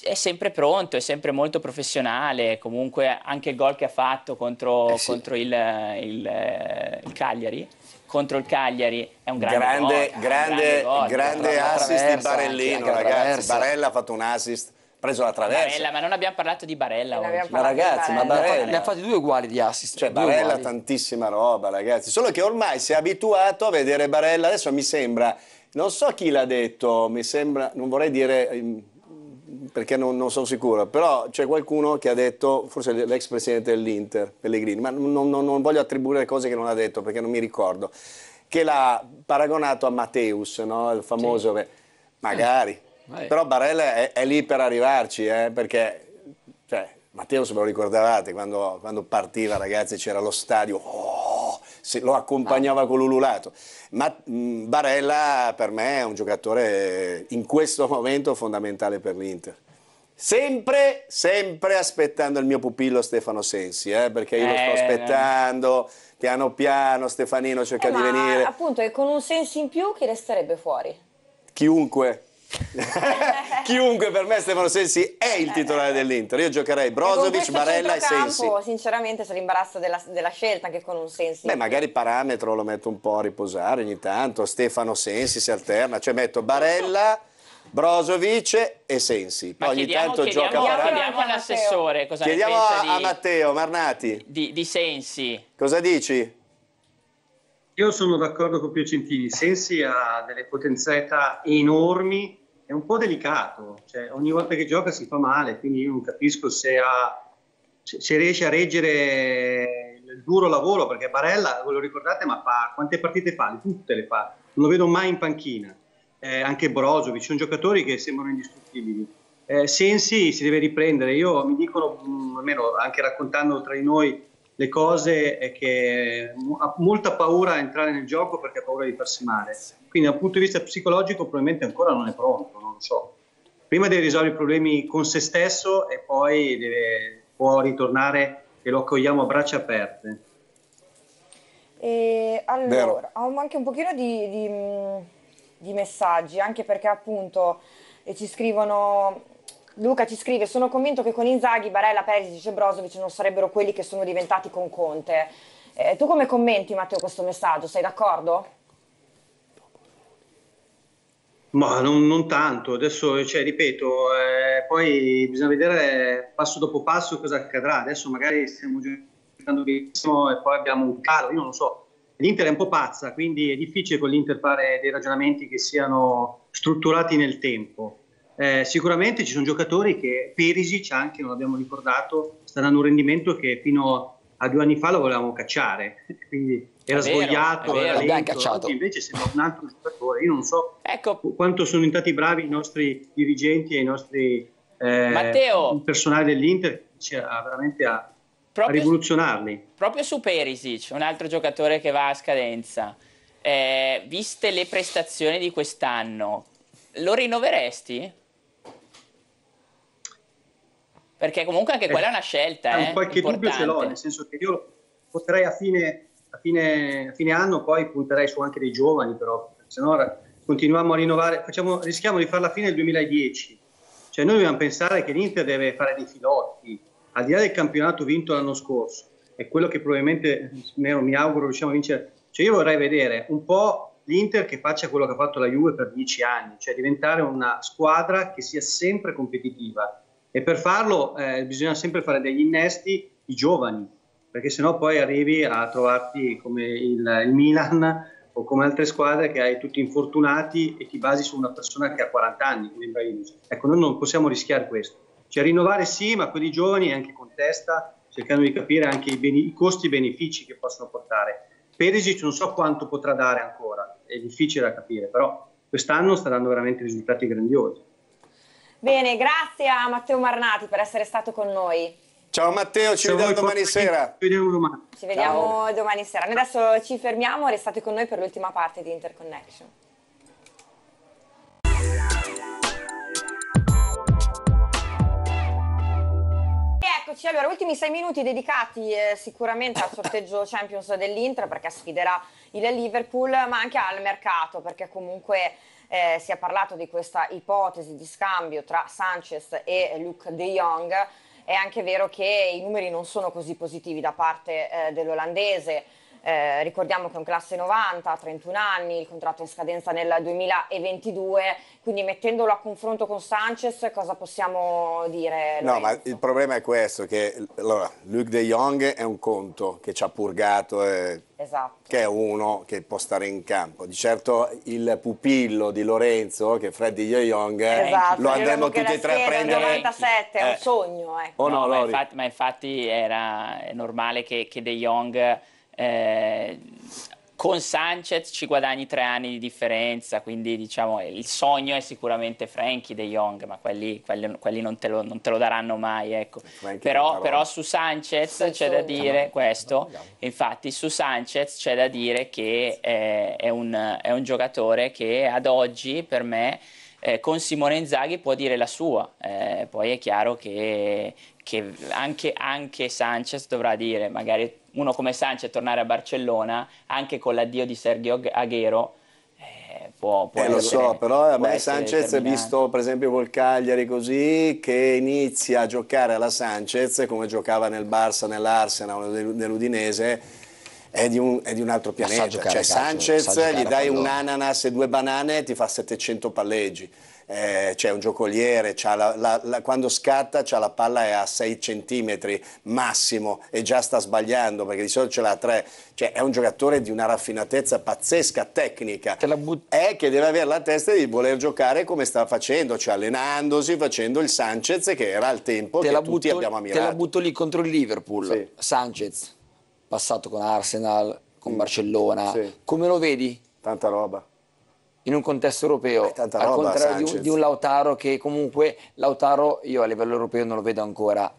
Speaker 2: è sempre pronto, è sempre molto professionale, comunque anche il gol che ha fatto contro,
Speaker 3: eh sì.
Speaker 2: contro il, il, il, Cagliari, contro il Cagliari è un grande,
Speaker 3: grande,
Speaker 2: gol,
Speaker 3: grande,
Speaker 2: grande,
Speaker 3: grande assist di Barellino, ragazzi. Barella ha fatto un assist preso la traversa.
Speaker 2: Barella, ma non abbiamo parlato di Barella oggi.
Speaker 3: Ma ragazzi, ma Barella...
Speaker 4: Ne ha fatti due uguali di assist.
Speaker 3: Cioè, Barella ha tantissima roba, ragazzi. Solo che ormai si è abituato a vedere Barella. Adesso mi sembra, non so chi l'ha detto, mi sembra, non vorrei dire ehm, perché non, non, sono sicuro, però c'è qualcuno che ha detto, forse l'ex presidente dell'Inter, Pellegrini, ma non, non, non, voglio attribuire cose che non ha detto perché non mi ricordo, che l'ha paragonato a Matteus, no? il famoso, sì. magari, Vai. Però Barella è, è, lì per arrivarci, eh, perché cioè, Matteo se ve lo ricordavate quando, quando partiva ragazzi c'era lo stadio, oh, lo accompagnava ah. con l'ululato. Ma mh, Barella per me è un giocatore in questo momento fondamentale per l'Inter. Sempre, sempre aspettando il mio pupillo Stefano Sensi, eh, perché io eh, lo sto eh, aspettando, piano piano Stefanino cerca
Speaker 1: eh,
Speaker 3: di venire.
Speaker 1: Appunto, e con un Sensi in più chi resterebbe fuori?
Speaker 3: Chiunque. [laughs] Chiunque per me Stefano Sensi è il titolare dell'Inter. Io giocherei Brozovic, Barella e Sensi.
Speaker 1: Sinceramente c'è l'imbarazzo della, della, scelta anche con un Sensi.
Speaker 3: Beh, magari parametro lo metto un po' a riposare ogni tanto. Stefano Sensi si alterna, cioè metto Barella. Brozovic e Sensi. Poi ogni
Speaker 2: chiediamo,
Speaker 3: tanto
Speaker 2: chiediamo,
Speaker 3: gioca
Speaker 2: Barella. Chiediamo all'assessore cosa
Speaker 3: chiediamo
Speaker 2: ne pensa
Speaker 3: a,
Speaker 2: di,
Speaker 3: a Matteo Marnati.
Speaker 2: Di, di Sensi.
Speaker 3: Cosa dici?
Speaker 5: Io sono d'accordo con Piacentini. Sensi ha delle potenzialità enormi è un po' delicato, cioè, ogni volta che gioca si fa male, quindi io non capisco se, ha, se riesce a reggere il duro lavoro, perché Barella, ve lo ricordate, ma fa, quante partite fa? Tutte le fa, non lo vedo mai in panchina. Eh, anche Brozovic, sono giocatori che sembrano indistruttibili. Eh, Sensi si deve riprendere, io mi dicono, mh, almeno anche raccontando tra di noi le cose, è che ha molta paura a entrare nel gioco perché ha paura di farsi male quindi dal punto di vista psicologico probabilmente ancora non è pronto, non lo so. Prima deve risolvere i problemi con se stesso e poi deve, può ritornare e lo accogliamo a braccia aperte.
Speaker 1: E allora, ho anche un pochino di, di, di messaggi, anche perché appunto ci scrivono Luca ci scrive: Sono convinto che con Inzaghi, Barella, Perisic e Brozovic non sarebbero quelli che sono diventati con Conte. Eh, tu come commenti, Matteo, questo messaggio? Sei d'accordo?
Speaker 5: Ma non, non, tanto, adesso cioè, ripeto, eh, poi bisogna vedere passo dopo passo cosa accadrà. Adesso magari stiamo giocando benissimo e poi abbiamo un calo, io non lo so. L'Inter è un po' pazza, quindi è difficile con l'Inter fare dei ragionamenti che siano strutturati nel tempo. Eh, sicuramente ci sono giocatori che Perisic anche, non l'abbiamo ricordato, sta dando un rendimento che fino a due anni fa lo volevamo cacciare, [laughs] quindi era vero, svogliato, era lento, invece sembra un altro giocatore, io non so ecco. quanto sono stati bravi i nostri dirigenti e i nostri eh, Matteo, personale dell'Inter cioè, veramente a, proprio, a rivoluzionarli.
Speaker 2: Proprio su Perisic, un altro giocatore che va a scadenza, eh, viste le prestazioni di quest'anno, lo rinnoveresti? Perché comunque anche eh, quella è una scelta. Eh,
Speaker 5: qualche importante. dubbio ce l'ho, nel senso che io potrei a fine, a fine, a fine anno poi punterei su anche dei giovani, però se no continuiamo a rinnovare, facciamo, rischiamo di farla fine del 2010. Cioè noi dobbiamo pensare che l'Inter deve fare dei filotti, al di là del campionato vinto l'anno scorso, è quello che probabilmente, mi auguro, riusciamo a vincere. Cioè io vorrei vedere un po' l'Inter che faccia quello che ha fatto la Juve per dieci anni, cioè diventare una squadra che sia sempre competitiva, e per farlo eh, bisogna sempre fare degli innesti i giovani, perché sennò poi arrivi a trovarti come il, il Milan o come altre squadre che hai tutti infortunati e ti basi su una persona che ha 40 anni, come Ibrahimovic. Ecco, noi non possiamo rischiare questo. Cioè rinnovare sì, ma quelli giovani anche con testa, cercando di capire anche i, bene, i costi e i benefici che possono portare. Perisic non so quanto potrà dare ancora, è difficile da capire, però quest'anno sta dando veramente risultati grandiosi.
Speaker 1: Bene, grazie a Matteo Marnati per essere stato con noi.
Speaker 3: Ciao Matteo, ci vediamo domani sera.
Speaker 5: Ci vediamo domani.
Speaker 1: Ci vediamo Ciao. domani sera. Noi adesso ci fermiamo, restate con noi per l'ultima parte di Interconnection. Eccoci, allora, ultimi sei minuti dedicati eh, sicuramente al sorteggio Champions dell'Inter perché sfiderà il Liverpool, ma anche al mercato perché comunque eh, si è parlato di questa ipotesi di scambio tra Sanchez e Luke De Jong. È anche vero che i numeri non sono così positivi da parte eh, dell'olandese. Eh, ricordiamo che è un classe 90, 31 anni, il contratto in scadenza nel 2022, quindi mettendolo a confronto con Sanchez cosa possiamo dire?
Speaker 3: Lorenzo? No, ma il problema è questo, che allora, Luke De Jong è un conto che ci ha purgato, eh, esatto. che è uno che può stare in campo. Di certo il pupillo di Lorenzo, che è Freddy De Jong, esatto, lo andremo tutti e tre a prendere.
Speaker 1: 97, è un eh. sogno. Ecco.
Speaker 2: Oh, no, ma, infatti, ma, infatti, era normale che, che De Jong eh, con Sanchez ci guadagni tre anni di differenza, quindi diciamo il sogno è sicuramente Frankie De Jong, ma quelli, quelli, quelli non, te lo, non, te lo, daranno mai. Ecco. Però, però, su Sanchez c'è da dire questo, infatti su Sanchez c'è da dire che eh, è, un, è, un, giocatore che ad oggi per me eh, con Simone Inzaghi può dire la sua, eh, poi è chiaro che, che anche, anche Sanchez dovrà dire magari uno come Sanchez tornare a Barcellona, anche con l'addio di Sergio Aguero, eh, può, può
Speaker 3: eh, lo so, però a me Sanchez visto per esempio col Cagliari così che inizia a giocare alla Sanchez come giocava nel Barça, nell'Arsenal, nell'Udinese è di, un, è di un, altro pianeta. cioè calcio, Sanchez gli dai un ananas e due banane e ti fa 700 palleggi eh, c'è un giocoliere, la, la, la, quando scatta la palla è a 6 cm massimo e già sta sbagliando perché di solito ce l'ha a 3, cioè è un giocatore di una raffinatezza pazzesca, tecnica, è che deve avere la testa di voler giocare come sta facendo, cioè allenandosi, facendo il Sanchez che era al tempo te che tutti butto, abbiamo ammirato.
Speaker 4: Te la butto lì contro il Liverpool, sì. Sanchez, passato con Arsenal, con mm. Barcellona, sì. come lo vedi?
Speaker 3: Tanta roba
Speaker 4: in un contesto europeo, al contrario di un, di un, Lautaro che comunque Lautaro io a livello europeo non lo vedo ancora.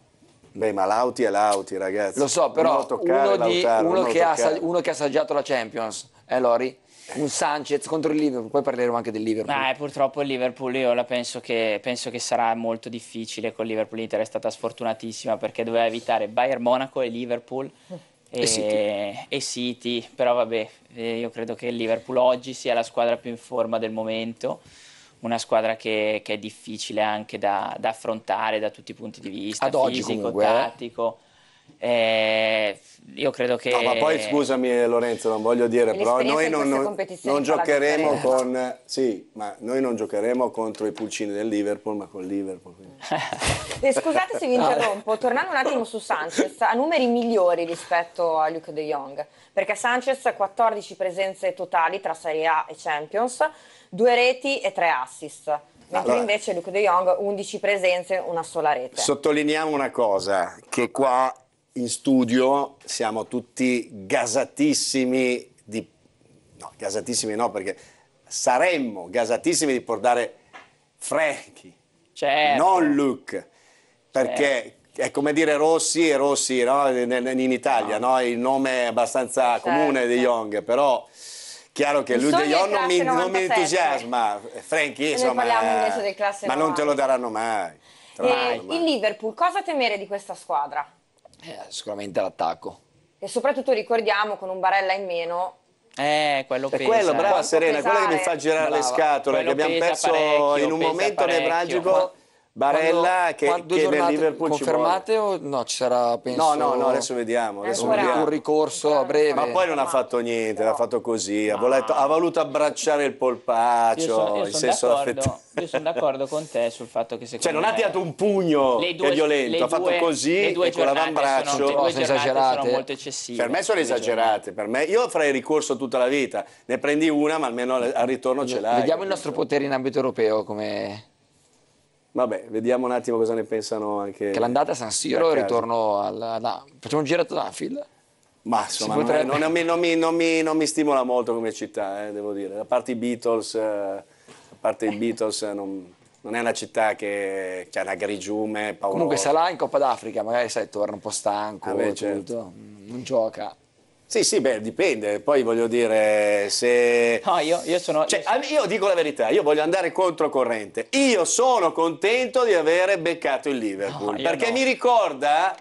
Speaker 3: Beh, ma Lauti è Lauti, ragazzi.
Speaker 4: Lo so, però uno, di, Lautaro, uno, che ha, uno, che ha, assaggiato la Champions, eh Lori? Un Sanchez contro il Liverpool, poi parleremo anche del Liverpool.
Speaker 2: Eh, purtroppo il Liverpool io la penso che, penso che sarà molto difficile con il Liverpool. L'Inter è stata sfortunatissima perché doveva evitare Bayern Monaco e Liverpool e, City. e, City. però vabbè, eh, io credo che il Liverpool oggi sia la squadra più in forma del momento, una squadra che, che è difficile anche da, da, affrontare da tutti i punti di vista, Ad fisico, comunque, eh. tattico. Eh, io credo che...
Speaker 3: No, ma poi scusami Lorenzo, non voglio dire, però noi non, non, non giocheremo con... Sì, ma noi non giocheremo contro i pulcini del Liverpool, ma con il Liverpool. [laughs]
Speaker 1: eh, scusate se vi interrompo, tornando un attimo su Sanchez, ha numeri migliori rispetto a Luke De Jong, perché Sanchez ha 14 presenze totali tra Serie A e Champions, due reti e tre assist. Mentre allora, invece Luke De Jong 11 presenze, una sola rete.
Speaker 3: Sottolineiamo una cosa, che qua in studio siamo tutti gasatissimi di... no, gasatissimi no, perché saremmo gasatissimi di portare Frankie, certo. non Luke, perché certo. è come dire Rossi e Rossi no? in, Italia, no. il nome è abbastanza certo. comune di Young, però chiaro che lui Jong non mi, non mi entusiasma, Frankie insomma, ma non te lo daranno mai.
Speaker 1: mai. Il Liverpool, cosa temere di questa squadra?
Speaker 4: Eh, sicuramente l'attacco.
Speaker 1: E soprattutto ricordiamo con un Barella in meno
Speaker 2: eh, quello
Speaker 3: pesa. È quello, brava Serena, quello che mi fa girare brava. le scatole, quello che abbiamo perso in un momento nevralgico Barella quando, che, che nel Liverpool
Speaker 4: confermate o no? Ci sarà penso
Speaker 3: no no no adesso vediamo, adesso
Speaker 4: un,
Speaker 3: vediamo.
Speaker 4: un ricorso a breve.
Speaker 3: Ma poi non ha fatto niente l'ha fatto così ha, voluto, ha voluto abbracciare il polpaccio
Speaker 2: io
Speaker 3: sono,
Speaker 2: d'accordo, io sono d'accordo con te sul fatto che secondo
Speaker 3: cioè non ha tirato un pugno due, che è violento ha fatto così e con l'avambraccio
Speaker 2: sono, le due sono esagerate. sono molto eccessive.
Speaker 3: Per me sono esagerate per me io farei ricorso tutta la vita ne prendi una ma almeno al ritorno ce l'hai
Speaker 4: vediamo il nostro potere in ambito europeo come
Speaker 3: Vabbè, vediamo un attimo cosa ne pensano anche.
Speaker 4: Che l'andata a San Siro e il ritorno al. No, facciamo un girato da Anfield?
Speaker 3: Ma insomma, potrebbe... non, mi, non, mi, non, mi, non, mi, stimola molto come città, eh, devo dire. A parte i Beatles, eh, a parte i Beatles non, è una città che ha una grigiume paurosa.
Speaker 4: Comunque Salah in Coppa d'Africa, magari sai, torna un po' stanco, ah, beh, certo. non gioca.
Speaker 3: Sì, sì, beh, dipende. Poi voglio dire, se...
Speaker 2: No, io, io sono...
Speaker 3: Cioè, io dico la verità, io voglio andare controcorrente. Io sono contento di avere beccato il Liverpool,
Speaker 2: No,
Speaker 3: perché
Speaker 2: no.
Speaker 3: mi ricorda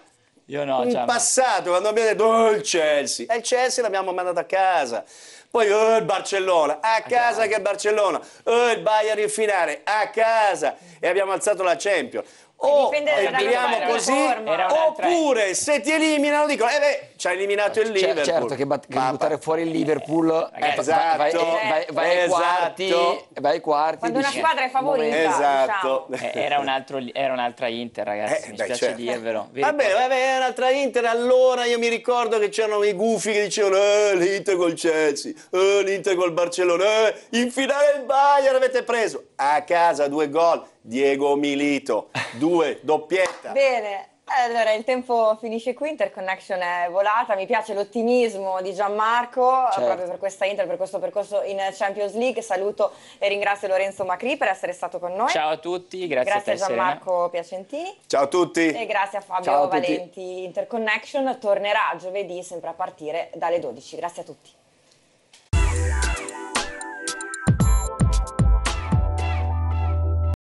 Speaker 2: Io no,
Speaker 3: in
Speaker 2: Gianma.
Speaker 3: passato quando abbiamo detto oh, il Chelsea, e il Chelsea l'abbiamo mandato a casa. Poi oh, il Barcellona, a casa che il Barcellona, oh, il Bayern in finale, a casa e abbiamo alzato la Champions. O
Speaker 1: dipende dalle
Speaker 3: entriamo
Speaker 1: varie
Speaker 3: così.
Speaker 2: Era
Speaker 3: oppure se ti eliminano dicono, eh beh, ci ha eliminato il
Speaker 4: Cer-
Speaker 3: Liverpool.
Speaker 4: certo che, bat- che buttare fuori il Liverpool eh,
Speaker 2: ragazzi,
Speaker 4: vai, vai-
Speaker 3: esatto,
Speaker 4: vai- vai ai
Speaker 3: esatto.
Speaker 4: quarti, vai ai quarti
Speaker 1: Quando una
Speaker 4: dici,
Speaker 1: squadra è favorita,
Speaker 3: Esatto.
Speaker 1: diciamo.
Speaker 2: Eh, Era, un altro- era un'altra Inter, ragazzi,
Speaker 3: Eh,
Speaker 2: mi
Speaker 3: beh,
Speaker 2: spiace
Speaker 3: certo.
Speaker 2: dirvelo.
Speaker 3: Vabbè, vabbè, è un'altra Inter. Allora io mi ricordo che c'erano i gufi che dicevano eh, l'Inter col Chelsea, eh, l'Inter col Barcellona, eh, in finale il Bayern avete preso. A casa due gol, Diego Milito, [laughs] due, doppietta.
Speaker 1: Bene, allora il tempo finisce qui, Interconnection è volata, mi piace l'ottimismo di Gianmarco
Speaker 4: Certo.
Speaker 1: proprio per questa Inter, per questo percorso in Champions League. Saluto e ringrazio Lorenzo Macri per essere stato con noi.
Speaker 2: Ciao a tutti, grazie,
Speaker 1: Grazie
Speaker 2: a
Speaker 1: a
Speaker 2: te Serena.
Speaker 1: Gianmarco Piacentini
Speaker 3: Ciao a tutti.
Speaker 1: e grazie a Fabio
Speaker 4: a.
Speaker 1: Valenti. Interconnection tornerà giovedì sempre a partire dalle 12. Grazie a tutti.